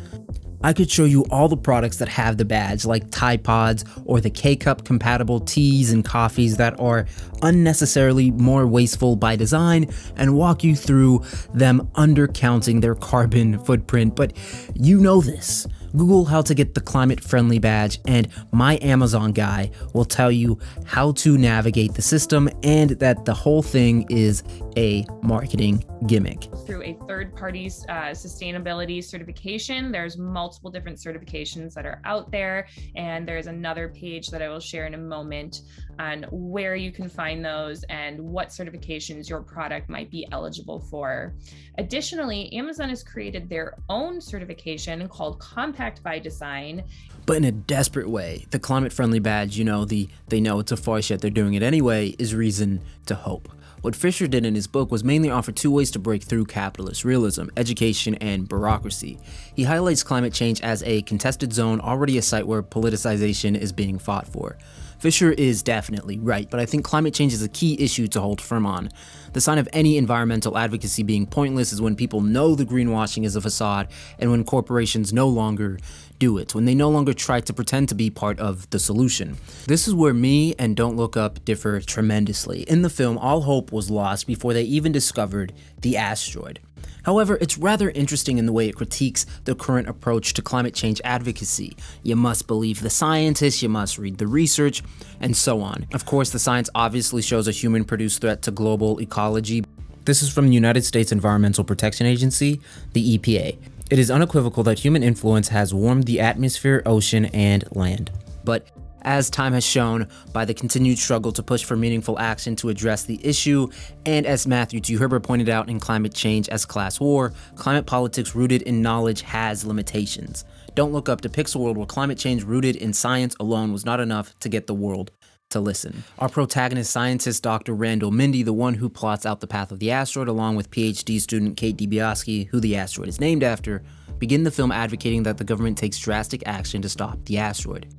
I could show you all the products that have the badge, like Tide Pods or the K Cup compatible teas and coffees that are unnecessarily more wasteful by design, and walk you through them undercounting their carbon footprint. But you know this. Google how to get the climate friendly badge, and my Amazon guy will tell you how to navigate the system and that the whole thing is a marketing gimmick. Through a third party uh, sustainability certification, there's multiple different certifications that are out there, and there's another page that I will share in a moment on where you can find those and what certifications your product might be eligible for. Additionally, Amazon has created their own certification called Compact by Design. But in a desperate way, the climate friendly badge, you know, the they know it's a farce yet they're doing it anyway, is reason to hope. What Fisher did in his book was mainly offer two ways to break through capitalist realism education and bureaucracy. He highlights climate change as a contested zone, already a site where politicization is being fought for. Fisher is definitely right, but I think climate change is a key issue to hold firm on. The sign of any environmental advocacy being pointless is when people know the greenwashing is a facade and when corporations no longer do it, when they no longer try to pretend to be part of the solution. This is where me and Don't Look Up differ tremendously. In the film, all hope was lost before they even discovered the asteroid. However, it's rather interesting in the way it critiques the current approach to climate change advocacy. You must believe the scientists, you must read the research, and so on. Of course, the science obviously shows a human produced threat to global ecology. This is from the United States Environmental Protection Agency, the EPA. It is unequivocal that human influence has warmed the atmosphere, ocean, and land. But as time has shown by the continued struggle to push for meaningful action to address the issue, and as Matthew T. Herbert pointed out in Climate Change as Class War, climate politics rooted in knowledge has limitations. Don't Look Up to Pixel world where climate change rooted in science alone was not enough to get the world to listen. Our protagonist scientist, Dr. Randall Mindy, the one who plots out the path of the asteroid, along with PhD student Kate Dibiasky, who the asteroid is named after, begin the film advocating that the government takes drastic action to stop the asteroid.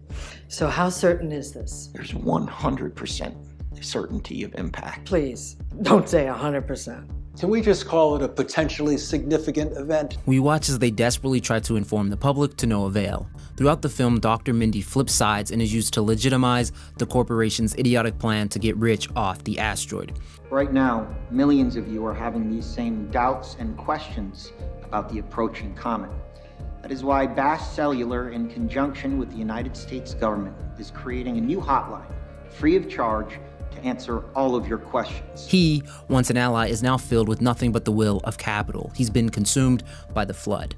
So, how certain is this? There's 100% certainty of impact. Please, don't say 100%. Can we just call it a potentially significant event? We watch as they desperately try to inform the public to no avail. Throughout the film, Dr. Mindy flips sides and is used to legitimize the corporation's idiotic plan to get rich off the asteroid. Right now, millions of you are having these same doubts and questions about the approaching comet. That is why BASH Cellular, in conjunction with the United States government, is creating a new hotline, free of charge, to to answer all of your questions. He, once an ally, is now filled with nothing but the will of capital. He's been consumed by the flood.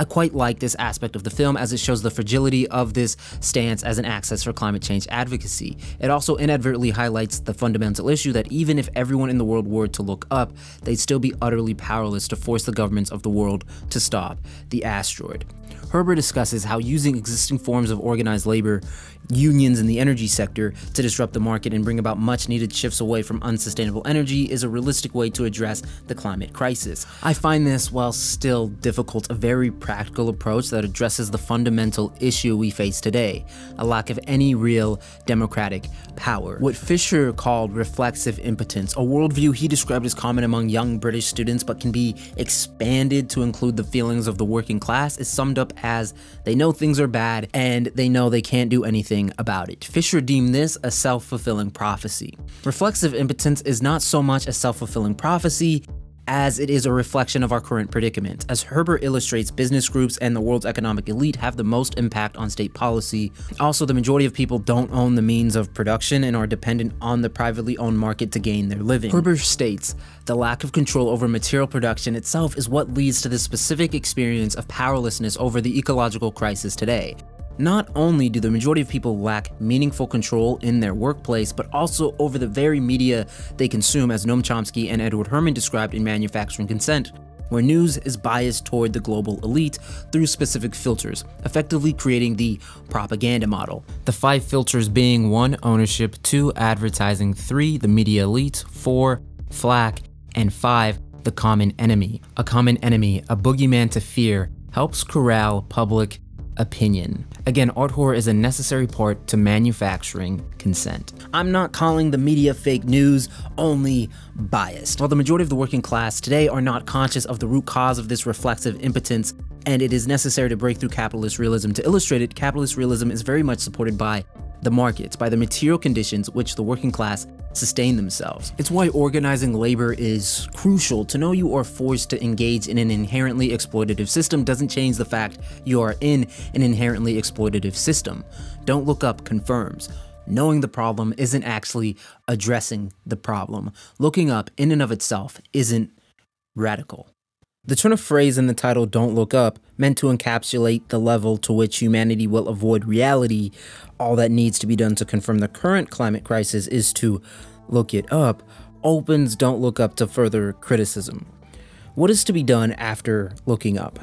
I quite like this aspect of the film as it shows the fragility of this stance as an access for climate change advocacy. It also inadvertently highlights the fundamental issue that even if everyone in the world were to look up, they'd still be utterly powerless to force the governments of the world to stop the asteroid. Herbert discusses how using existing forms of organized labor, unions in the energy sector, to disrupt the market and bring about much needed shifts away from unsustainable energy is a realistic way to address the climate crisis. I find this, while still difficult, a very practical approach that addresses the fundamental issue we face today a lack of any real democratic power. What Fisher called reflexive impotence, a worldview he described as common among young British students but can be expanded to include the feelings of the working class, is summed up as they know things are bad and they know they can't do anything about it. Fisher deemed this a self fulfilling prophecy. Reflexive impotence is not so much a self fulfilling prophecy as it is a reflection of our current predicament. As Herbert illustrates, business groups and the world's economic elite have the most impact on state policy. Also, the majority of people don't own the means of production and are dependent on the privately owned market to gain their living. Herbert states, the lack of control over material production itself is what leads to the specific experience of powerlessness over the ecological crisis today. Not only do the majority of people lack meaningful control in their workplace, but also over the very media they consume, as Noam Chomsky and Edward Herman described in Manufacturing Consent, where news is biased toward the global elite through specific filters, effectively creating the propaganda model. The five filters being 1. Ownership, 2. Advertising, 3. The media elite, 4. Flack, and 5. The common enemy. A common enemy, a boogeyman to fear, helps corral public opinion. Again, art horror is a necessary part to manufacturing consent. I'm not calling the media fake news, only biased. While the majority of the working class today are not conscious of the root cause of this reflexive impotence, and it is necessary to break through capitalist realism to illustrate it, capitalist realism is very much supported by the markets, by the material conditions which the working class sustain themselves. It's why organizing labor is crucial. To know you are forced to engage in an inherently exploitative system doesn't change the fact you are in an inherently exploitative system. Don't Look Up confirms. Knowing the problem isn't actually addressing the problem. Looking up in and of itself isn't radical. The turn of phrase in the title Don't Look Up, meant to encapsulate the level to which humanity will avoid reality, all that needs to be done to confirm the current climate crisis is to look it up, opens Don't Look Up to further criticism. What is to be done after looking up?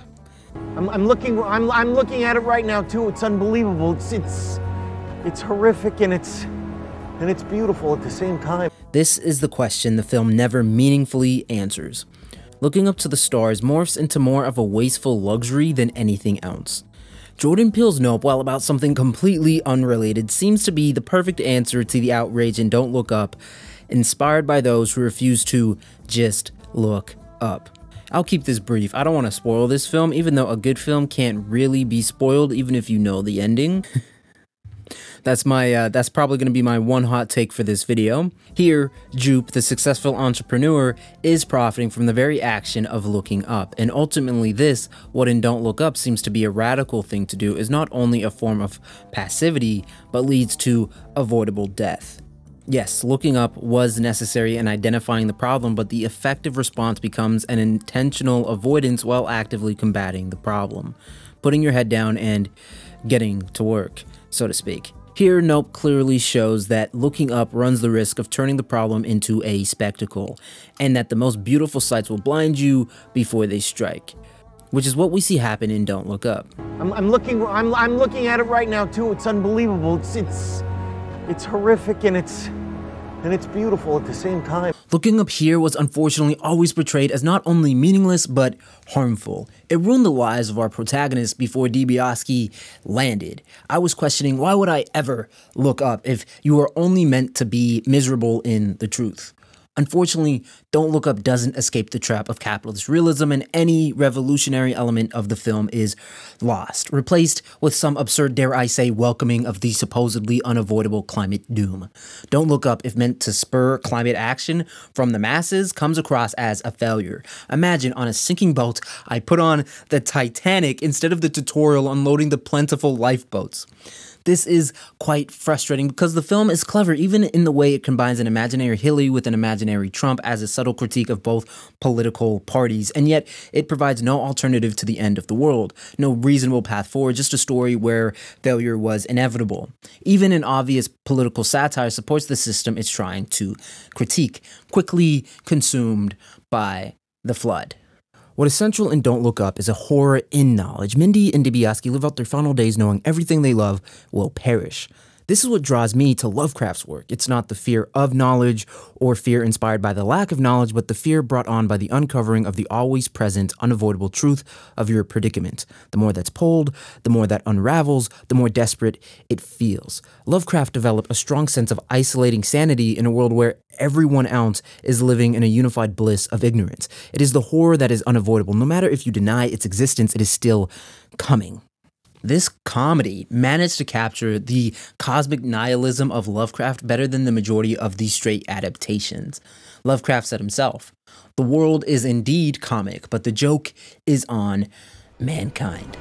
I'm, I'm looking I'm, I'm looking at it right now too. It's unbelievable. It's it's it's horrific and it's and it's beautiful at the same time. This is the question the film never meaningfully answers. Looking up to the stars morphs into more of a wasteful luxury than anything else. Jordan Peele's Nope, while about something completely unrelated, seems to be the perfect answer to the outrage in Don't Look Up, inspired by those who refuse to just look up. I'll keep this brief. I don't want to spoil this film, even though a good film can't really be spoiled, even if you know the ending. That's my uh, that's probably going to be my one hot take for this video. Here, Jupe, the successful entrepreneur, is profiting from the very action of looking up. And ultimately this, what in Don't Look Up seems to be a radical thing to do, is not only a form of passivity, but leads to avoidable death. Yes, looking up was necessary in identifying the problem, but the effective response becomes an intentional avoidance while actively combating the problem. Putting your head down and getting to work, so to speak. Here, Nope clearly shows that looking up runs the risk of turning the problem into a spectacle, and that the most beautiful sights will blind you before they strike. Which is what we see happen in Don't Look Up. I'm, I'm looking I'm, I'm looking at it right now too. It's unbelievable. It's it's it's horrific and it's and it's beautiful at the same time. Looking Up here was unfortunately always portrayed as not only meaningless but harmful. It ruined the lives of our protagonists before Dibiasky landed. I was questioning why would I ever look up if you were only meant to be miserable in the truth. Unfortunately, Don't Look Up doesn't escape the trap of capitalist realism, and any revolutionary element of the film is lost, replaced with some absurd, dare I say, welcoming of the supposedly unavoidable climate doom. Don't Look Up, if meant to spur climate action from the masses, comes across as a failure. Imagine on a sinking boat, I put on the Titanic instead of the tutorial unloading the plentiful lifeboats. This is quite frustrating because the film is clever even in the way it combines an imaginary Hillary with an imaginary Trump as a subtle critique of both political parties, and yet it provides no alternative to the end of the world, no reasonable path forward, just a story where failure was inevitable. Even an obvious political satire supports the system it's trying to critique, quickly consumed by the flood. What is central in Don't Look Up is a horror in knowledge. Mindy and Dibiasky live out their final days knowing everything they love will perish. This is what draws me to Lovecraft's work. It's not the fear of knowledge or fear inspired by the lack of knowledge, but the fear brought on by the uncovering of the always present, unavoidable truth of your predicament. The more that's pulled, the more that unravels, the more desperate it feels. Lovecraft developed a strong sense of isolating sanity in a world where everyone else is living in a unified bliss of ignorance. It is the horror that is unavoidable. No matter if you deny its existence, it is still coming. This comedy managed to capture the cosmic nihilism of Lovecraft better than the majority of the straight adaptations. Lovecraft said himself, The world is indeed comic, but the joke is on mankind.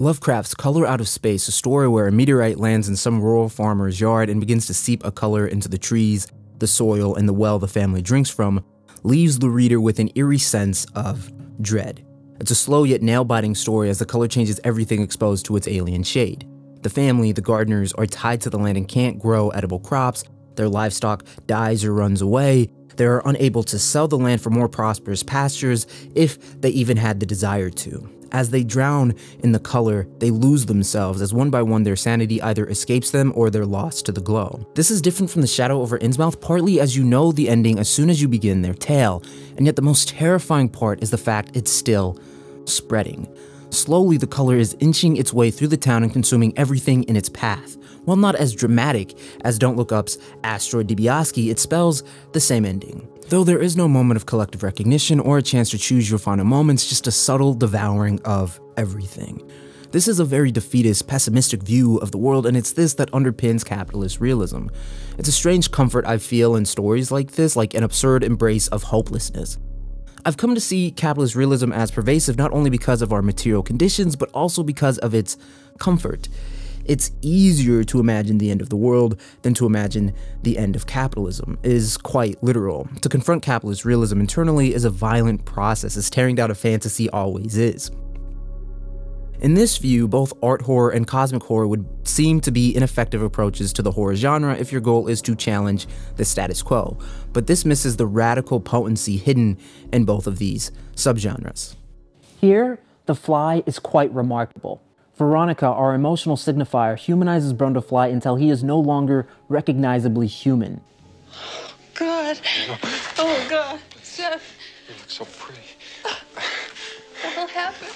Lovecraft's Color Out of Space, a story where a meteorite lands in some rural farmer's yard and begins to seep a color into the trees, the soil, and the well the family drinks from, leaves the reader with an eerie sense of dread. It's a slow yet nail biting story as the color changes everything exposed to its alien shade. The family, the gardeners, are tied to the land and can't grow edible crops, their livestock dies or runs away, they are unable to sell the land for more prosperous pastures if they even had the desire to. As they drown in the color, they lose themselves as one by one their sanity either escapes them or they're lost to the glow. This is different from the shadow over Innsmouth partly as you know the ending as soon as you begin their tale, and yet the most terrifying part is the fact it's still spreading. Slowly, the color is inching its way through the town and consuming everything in its path. While not as dramatic as Don't Look Up's Asteroid Dibiasky, it spells the same ending. Though there is no moment of collective recognition or a chance to choose your final moments, just a subtle devouring of everything. This is a very defeatist, pessimistic view of the world, and it's this that underpins capitalist realism. It's a strange comfort I feel in stories like this, like an absurd embrace of hopelessness. I've come to see capitalist realism as pervasive not only because of our material conditions, but also because of its comfort. It's easier to imagine the end of the world than to imagine the end of capitalism, is quite literal. To confront capitalist realism internally is a violent process, as tearing down a fantasy always is. In this view, both art horror and cosmic horror would seem to be ineffective approaches to the horror genre if your goal is to challenge the status quo, but this misses the radical potency hidden in both of these subgenres. Here, The Fly is quite remarkable. Veronica, our emotional signifier, humanizes Brundlefly until he is no longer recognizably human. God. Oh, God. Seth. You look so pretty. What'll happen?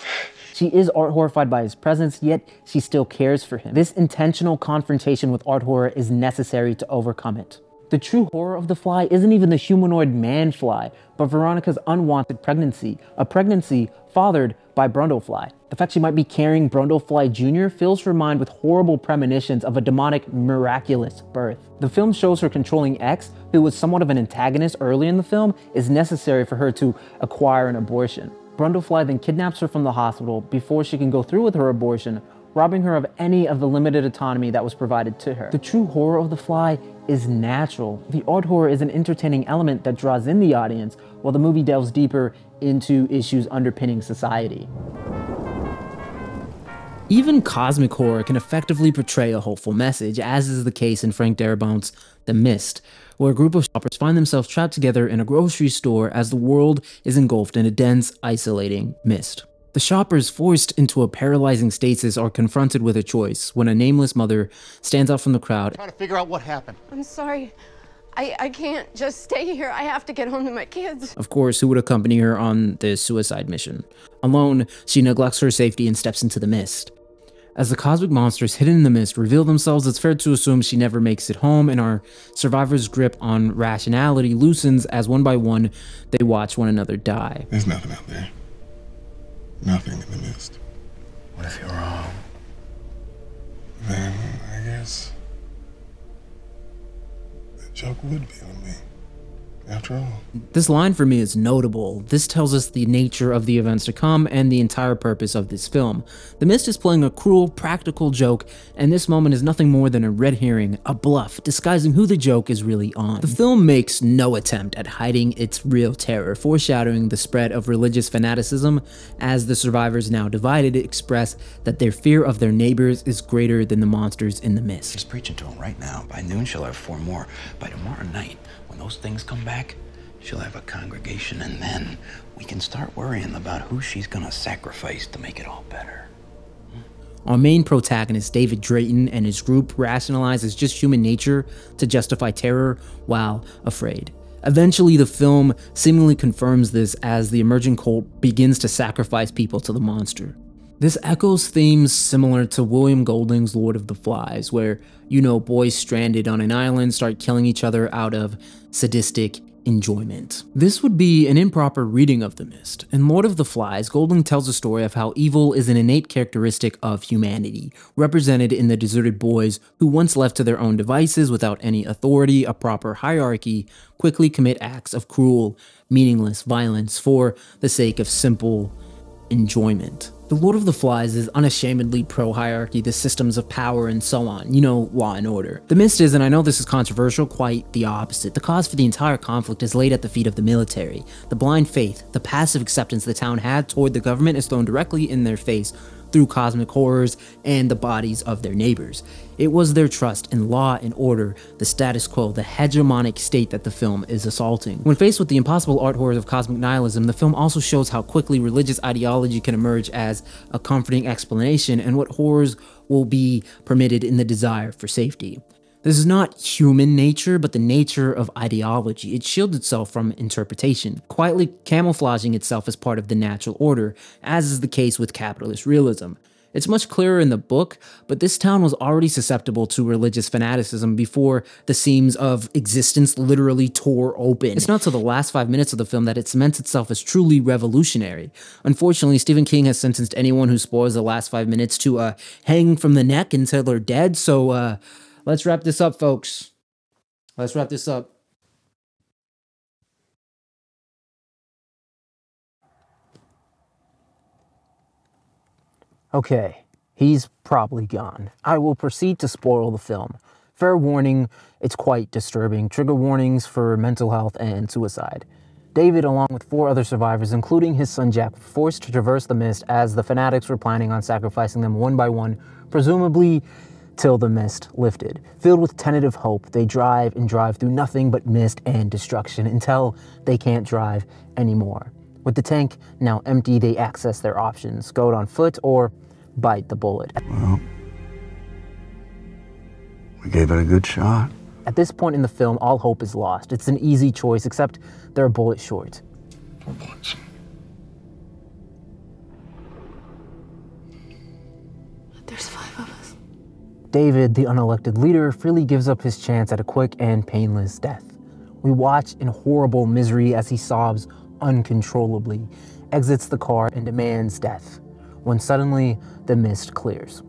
She is art horrified by his presence, yet she still cares for him. This intentional confrontation with art horror is necessary to overcome it. The true horror of the fly isn't even the humanoid man fly, but Veronica's unwanted pregnancy, a pregnancy fathered by Brundlefly. The fact she might be carrying Brundlefly Jr. fills her mind with horrible premonitions of a demonic, miraculous birth. The film shows her controlling X, who was somewhat of an antagonist early in the film, is necessary for her to acquire an abortion. Brundlefly then kidnaps her from the hospital before she can go through with her abortion, robbing her of any of the limited autonomy that was provided to her. The true horror of the fly is natural. The art horror is an entertaining element that draws in the audience, while the movie delves deeper into issues underpinning society. Even cosmic horror can effectively portray a hopeful message, as is the case in Frank Darabont's The Mist, where a group of shoppers find themselves trapped together in a grocery store as the world is engulfed in a dense, isolating mist. The shoppers, forced into a paralyzing stasis, are confronted with a choice when a nameless mother stands out from the crowd. Trying to figure out what happened. I'm sorry. I, I can't just stay here. I have to get home to my kids. Of course, who would accompany her on this suicide mission? Alone, she neglects her safety and steps into the mist. As the cosmic monsters hidden in the mist reveal themselves, it's fair to assume she never makes it home, and our survivor's grip on rationality loosens as one by one they watch one another die. There's nothing out there. Nothing in the mist. What if you're wrong? Then I guess the joke would be on me. After all. This line for me is notable. This tells us the nature of the events to come and the entire purpose of this film. The Mist is playing a cruel, practical joke, and this moment is nothing more than a red herring, a bluff, disguising who the joke is really on. The film makes no attempt at hiding its real terror, foreshadowing the spread of religious fanaticism as the survivors now divided express that their fear of their neighbors is greater than the monsters in the mist. She's preaching to him right now. By noon, she'll have four more. By tomorrow night, when those things come back, she'll have a congregation, and then we can start worrying about who she's gonna sacrifice to make it all better. Our main protagonist, David Drayton, and his group rationalizes just human nature to justify terror while afraid. Eventually, the film seemingly confirms this as the emerging cult begins to sacrifice people to the monster. This echoes themes similar to William Golding's Lord of the Flies, where, you know, boys stranded on an island start killing each other out of sadistic enjoyment. This would be an improper reading of The Mist. In Lord of the Flies, Golding tells a story of how evil is an innate characteristic of humanity, represented in the deserted boys who once left to their own devices without any authority, a proper hierarchy, quickly commit acts of cruel, meaningless violence for the sake of simple enjoyment. The Lord of the Flies is unashamedly pro-hierarchy, the systems of power, and so on, you know, law and order. The Mist is, and I know this is controversial, quite the opposite. The cause for the entire conflict is laid at the feet of the military. The blind faith, the passive acceptance the town had toward the government is thrown directly in their face through cosmic horrors and the bodies of their neighbors. It was their trust in law and order, the status quo, the hegemonic state that the film is assaulting. When faced with the impossible art horrors of cosmic nihilism, the film also shows how quickly religious ideology can emerge as a comforting explanation and what horrors will be permitted in the desire for safety. This is not human nature, but the nature of ideology. It shields itself from interpretation, quietly camouflaging itself as part of the natural order, as is the case with capitalist realism. It's much clearer in the book, but this town was already susceptible to religious fanaticism before the seams of existence literally tore open. It's not till the last five minutes of the film that it cements itself as truly revolutionary. Unfortunately, Stephen King has sentenced anyone who spoils the last five minutes to uh, hang from the neck until they're dead, so uh, let's wrap this up, folks. Let's wrap this up. Okay, he's probably gone. I will proceed to spoil the film. Fair warning, it's quite disturbing. Trigger warnings for mental health and suicide. David, along with four other survivors, including his son Jack, forced to traverse the mist as the fanatics were planning on sacrificing them one by one, presumably till the mist lifted. Filled with tentative hope, they drive and drive through nothing but mist and destruction until they can't drive anymore. With the tank now empty, they access their options go it on foot or bite the bullet. Well, we gave it a good shot. At this point in the film, all hope is lost. It's an easy choice, except they're a bullet short. Four bullets. There's five of us. David, the unelected leader, freely gives up his chance at a quick and painless death. We watch in horrible misery as he sobs uncontrollably, exits the car, and demands death, when suddenly the mist clears.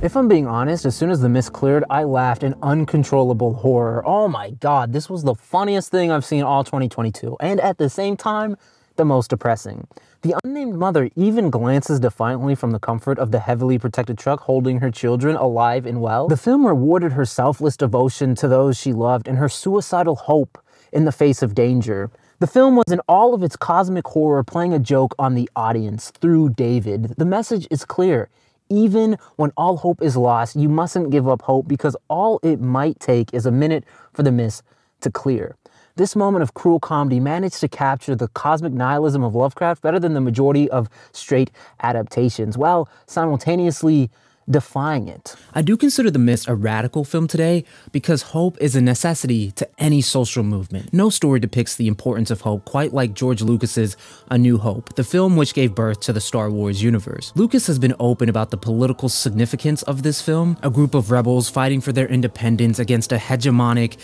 If I'm being honest, as soon as the mist cleared, I laughed in uncontrollable horror. Oh my god, this was the funniest thing I've seen all 2022, and at the same time, the most depressing. The unnamed mother even glances defiantly from the comfort of the heavily protected truck holding her children alive and well. The film rewarded her selfless devotion to those she loved and her suicidal hope in the face of danger. The film was in all of its cosmic horror playing a joke on the audience through David. The message is clear. Even when all hope is lost, you mustn't give up hope because all it might take is a minute for the mist to clear. This moment of cruel comedy managed to capture the cosmic nihilism of Lovecraft better than the majority of straight adaptations, while simultaneously defying it. I do consider The Mist a radical film today because hope is a necessity to any social movement. No story depicts the importance of hope quite like George Lucas's A New Hope, the film which gave birth to the Star Wars universe. Lucas has been open about the political significance of this film, a group of rebels fighting for their independence against a hegemonic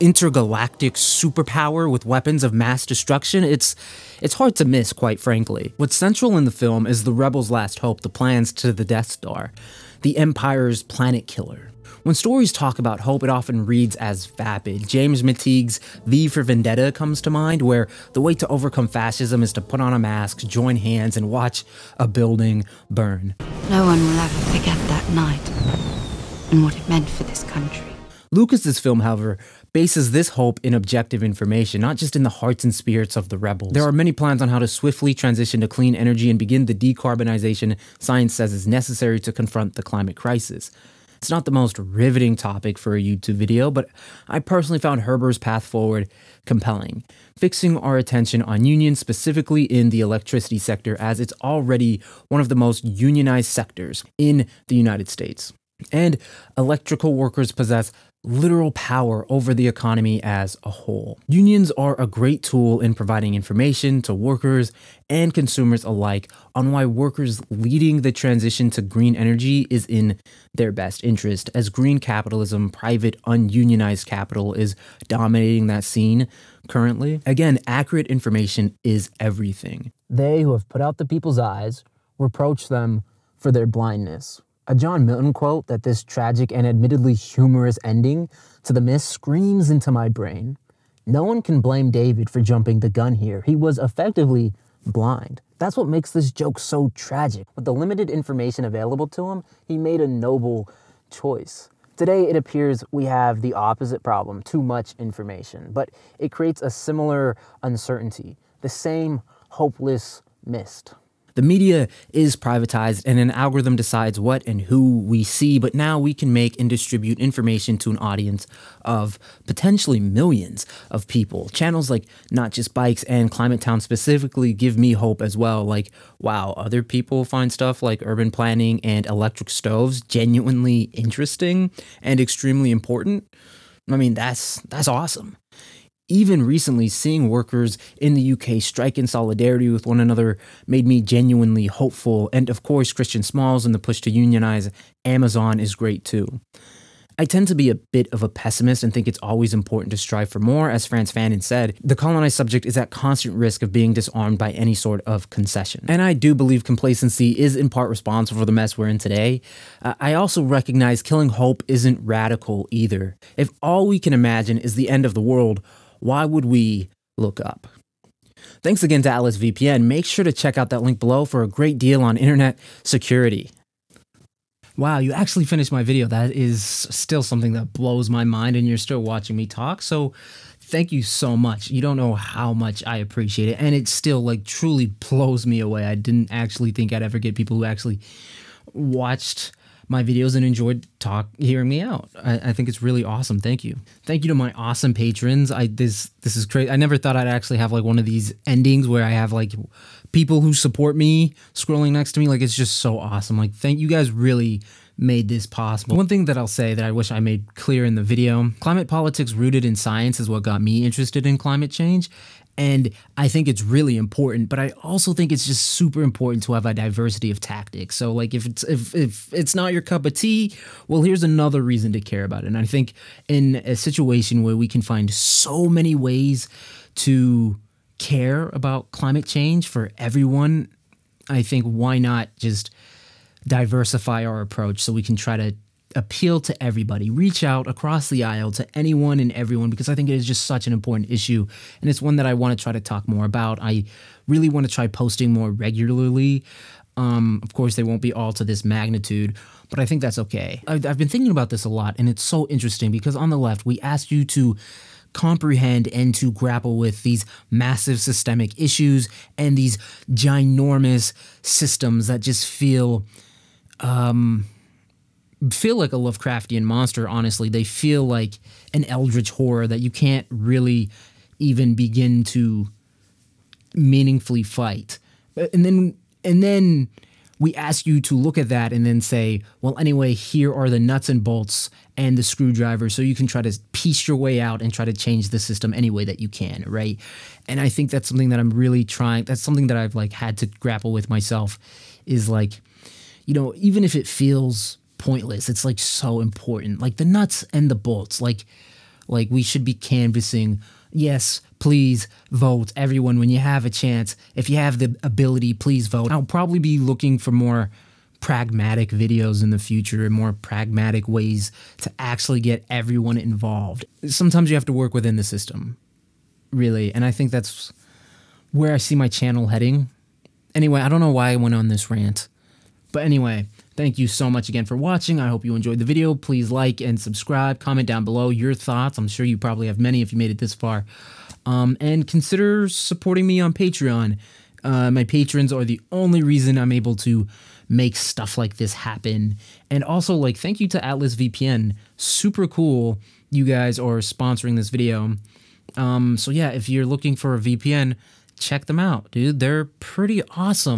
intergalactic superpower with weapons of mass destruction, it's it's hard to miss, quite frankly. What's central in the film is the rebels' last hope, the plans to the Death Star, the Empire's planet killer. When stories talk about hope, it often reads as vapid. James McTeigue's V for Vendetta comes to mind, where the way to overcome fascism is to put on a mask, join hands, and watch a building burn. No one will ever forget that night and what it meant for this country. Lucas's film, however, bases this hope in objective information, not just in the hearts and spirits of the rebels. There are many plans on how to swiftly transition to clean energy and begin the decarbonization science says is necessary to confront the climate crisis. It's not the most riveting topic for a YouTube video, but I personally found Herber's path forward compelling, fixing our attention on unions specifically in the electricity sector as it's already one of the most unionized sectors in the United States. And electrical workers possess literal power over the economy as a whole. Unions are a great tool in providing information to workers and consumers alike on why workers leading the transition to green energy is in their best interest, as green capitalism, private, ununionized capital, is dominating that scene currently. Again, accurate information is everything. They who have put out the people's eyes reproach them for their blindness. A John Milton quote that this tragic and admittedly humorous ending to the myth screams into my brain. No one can blame David for jumping the gun here. He was effectively blind. That's what makes this joke so tragic. With the limited information available to him, he made a noble choice. Today, it appears we have the opposite problem too much information, but it creates a similar uncertainty, the same hopeless mist. The media is privatized and an algorithm decides what and who we see, but now we can make and distribute information to an audience of potentially millions of people. Channels like Not Just Bikes and Climate Town specifically give me hope as well. Like, wow, other people find stuff like urban planning and electric stoves genuinely interesting and extremely important. I mean, that's that's awesome even recently, seeing workers in the UK strike in solidarity with one another made me genuinely hopeful. And of course, Christian Smalls and the push to unionize Amazon is great too. I tend to be a bit of a pessimist and think it's always important to strive for more. As Frantz Fanon said, the colonized subject is at constant risk of being disarmed by any sort of concession. And I do believe complacency is in part responsible for the mess we're in today. Uh, I also recognize killing hope isn't radical either. If all we can imagine is the end of the world, why would we look up? Thanks again to Atlas VPN. Make sure to check out that link below for a great deal on internet security. Wow, you actually finished my video. That is still something that blows my mind, and you're still watching me talk. So, thank you so much. You don't know how much I appreciate it, and it still like truly blows me away. I didn't actually think I'd ever get people who actually watched my videos and enjoyed talk hearing me out. I, I, think it's really awesome. Thank you. Thank you to my awesome patrons. I this this is crazy. I never thought I'd actually have like one of these endings where I have like people who support me scrolling next to me. Like it's just so awesome. Like thank you guys really made this possible. One thing that I'll say that I wish I made clear in the video, climate politics rooted in science is what got me interested in climate change. And I think it's really important, but I also think it's just super important to have a diversity of tactics. So like if it's if if it's not your cup of tea, well here's another reason to care about it. And I think in a situation where we can find so many ways to care about climate change for everyone, I think why not just diversify our approach so we can try to appeal to everybody, reach out across the aisle to anyone and everyone because I think it is just such an important issue. And it's one that I want to try to talk more about. I really want to try posting more regularly. Um, of course, they won't be all to this magnitude, but I think that's okay. I've, I've been thinking about this a lot, and it's so interesting because on the left, we ask you to comprehend and to grapple with these massive systemic issues and these ginormous systems that just feel um, feel like a Lovecraftian monster, honestly. They feel like an eldritch horror that you can't really even begin to meaningfully fight. Uh, and then and then we ask you to look at that and then say, well, anyway, here are the nuts and bolts and the screwdriver so you can try to piece your way out and try to change the system any way that you can, right? And I think that's something that I'm really trying that's something that I've like had to grapple with myself is like you know, even if it feels pointless. It's like so important. Like the nuts and the bolts. Like like we should be canvassing. Yes, please vote. Everyone, when you have a chance, if you have the ability, please vote. I'll probably be looking for more pragmatic videos in the future and more pragmatic ways to actually get everyone involved. Sometimes you have to work within the system, really. And I think that's where I see my channel heading. Anyway, I don't know why I went on this rant. But anyway, thank you so much again for watching. I hope you enjoyed the video. Please like and subscribe. Comment down below your thoughts. I'm sure you probably have many if you made it this far. Um, and consider supporting me on Patreon. Uh, my patrons are the only reason I'm able to make stuff like this happen. And also, like, thank you to Atlas VPN. Super cool you guys are sponsoring this video. Um, so yeah, if you're looking for a VPN, check them out, dude. They're pretty awesome.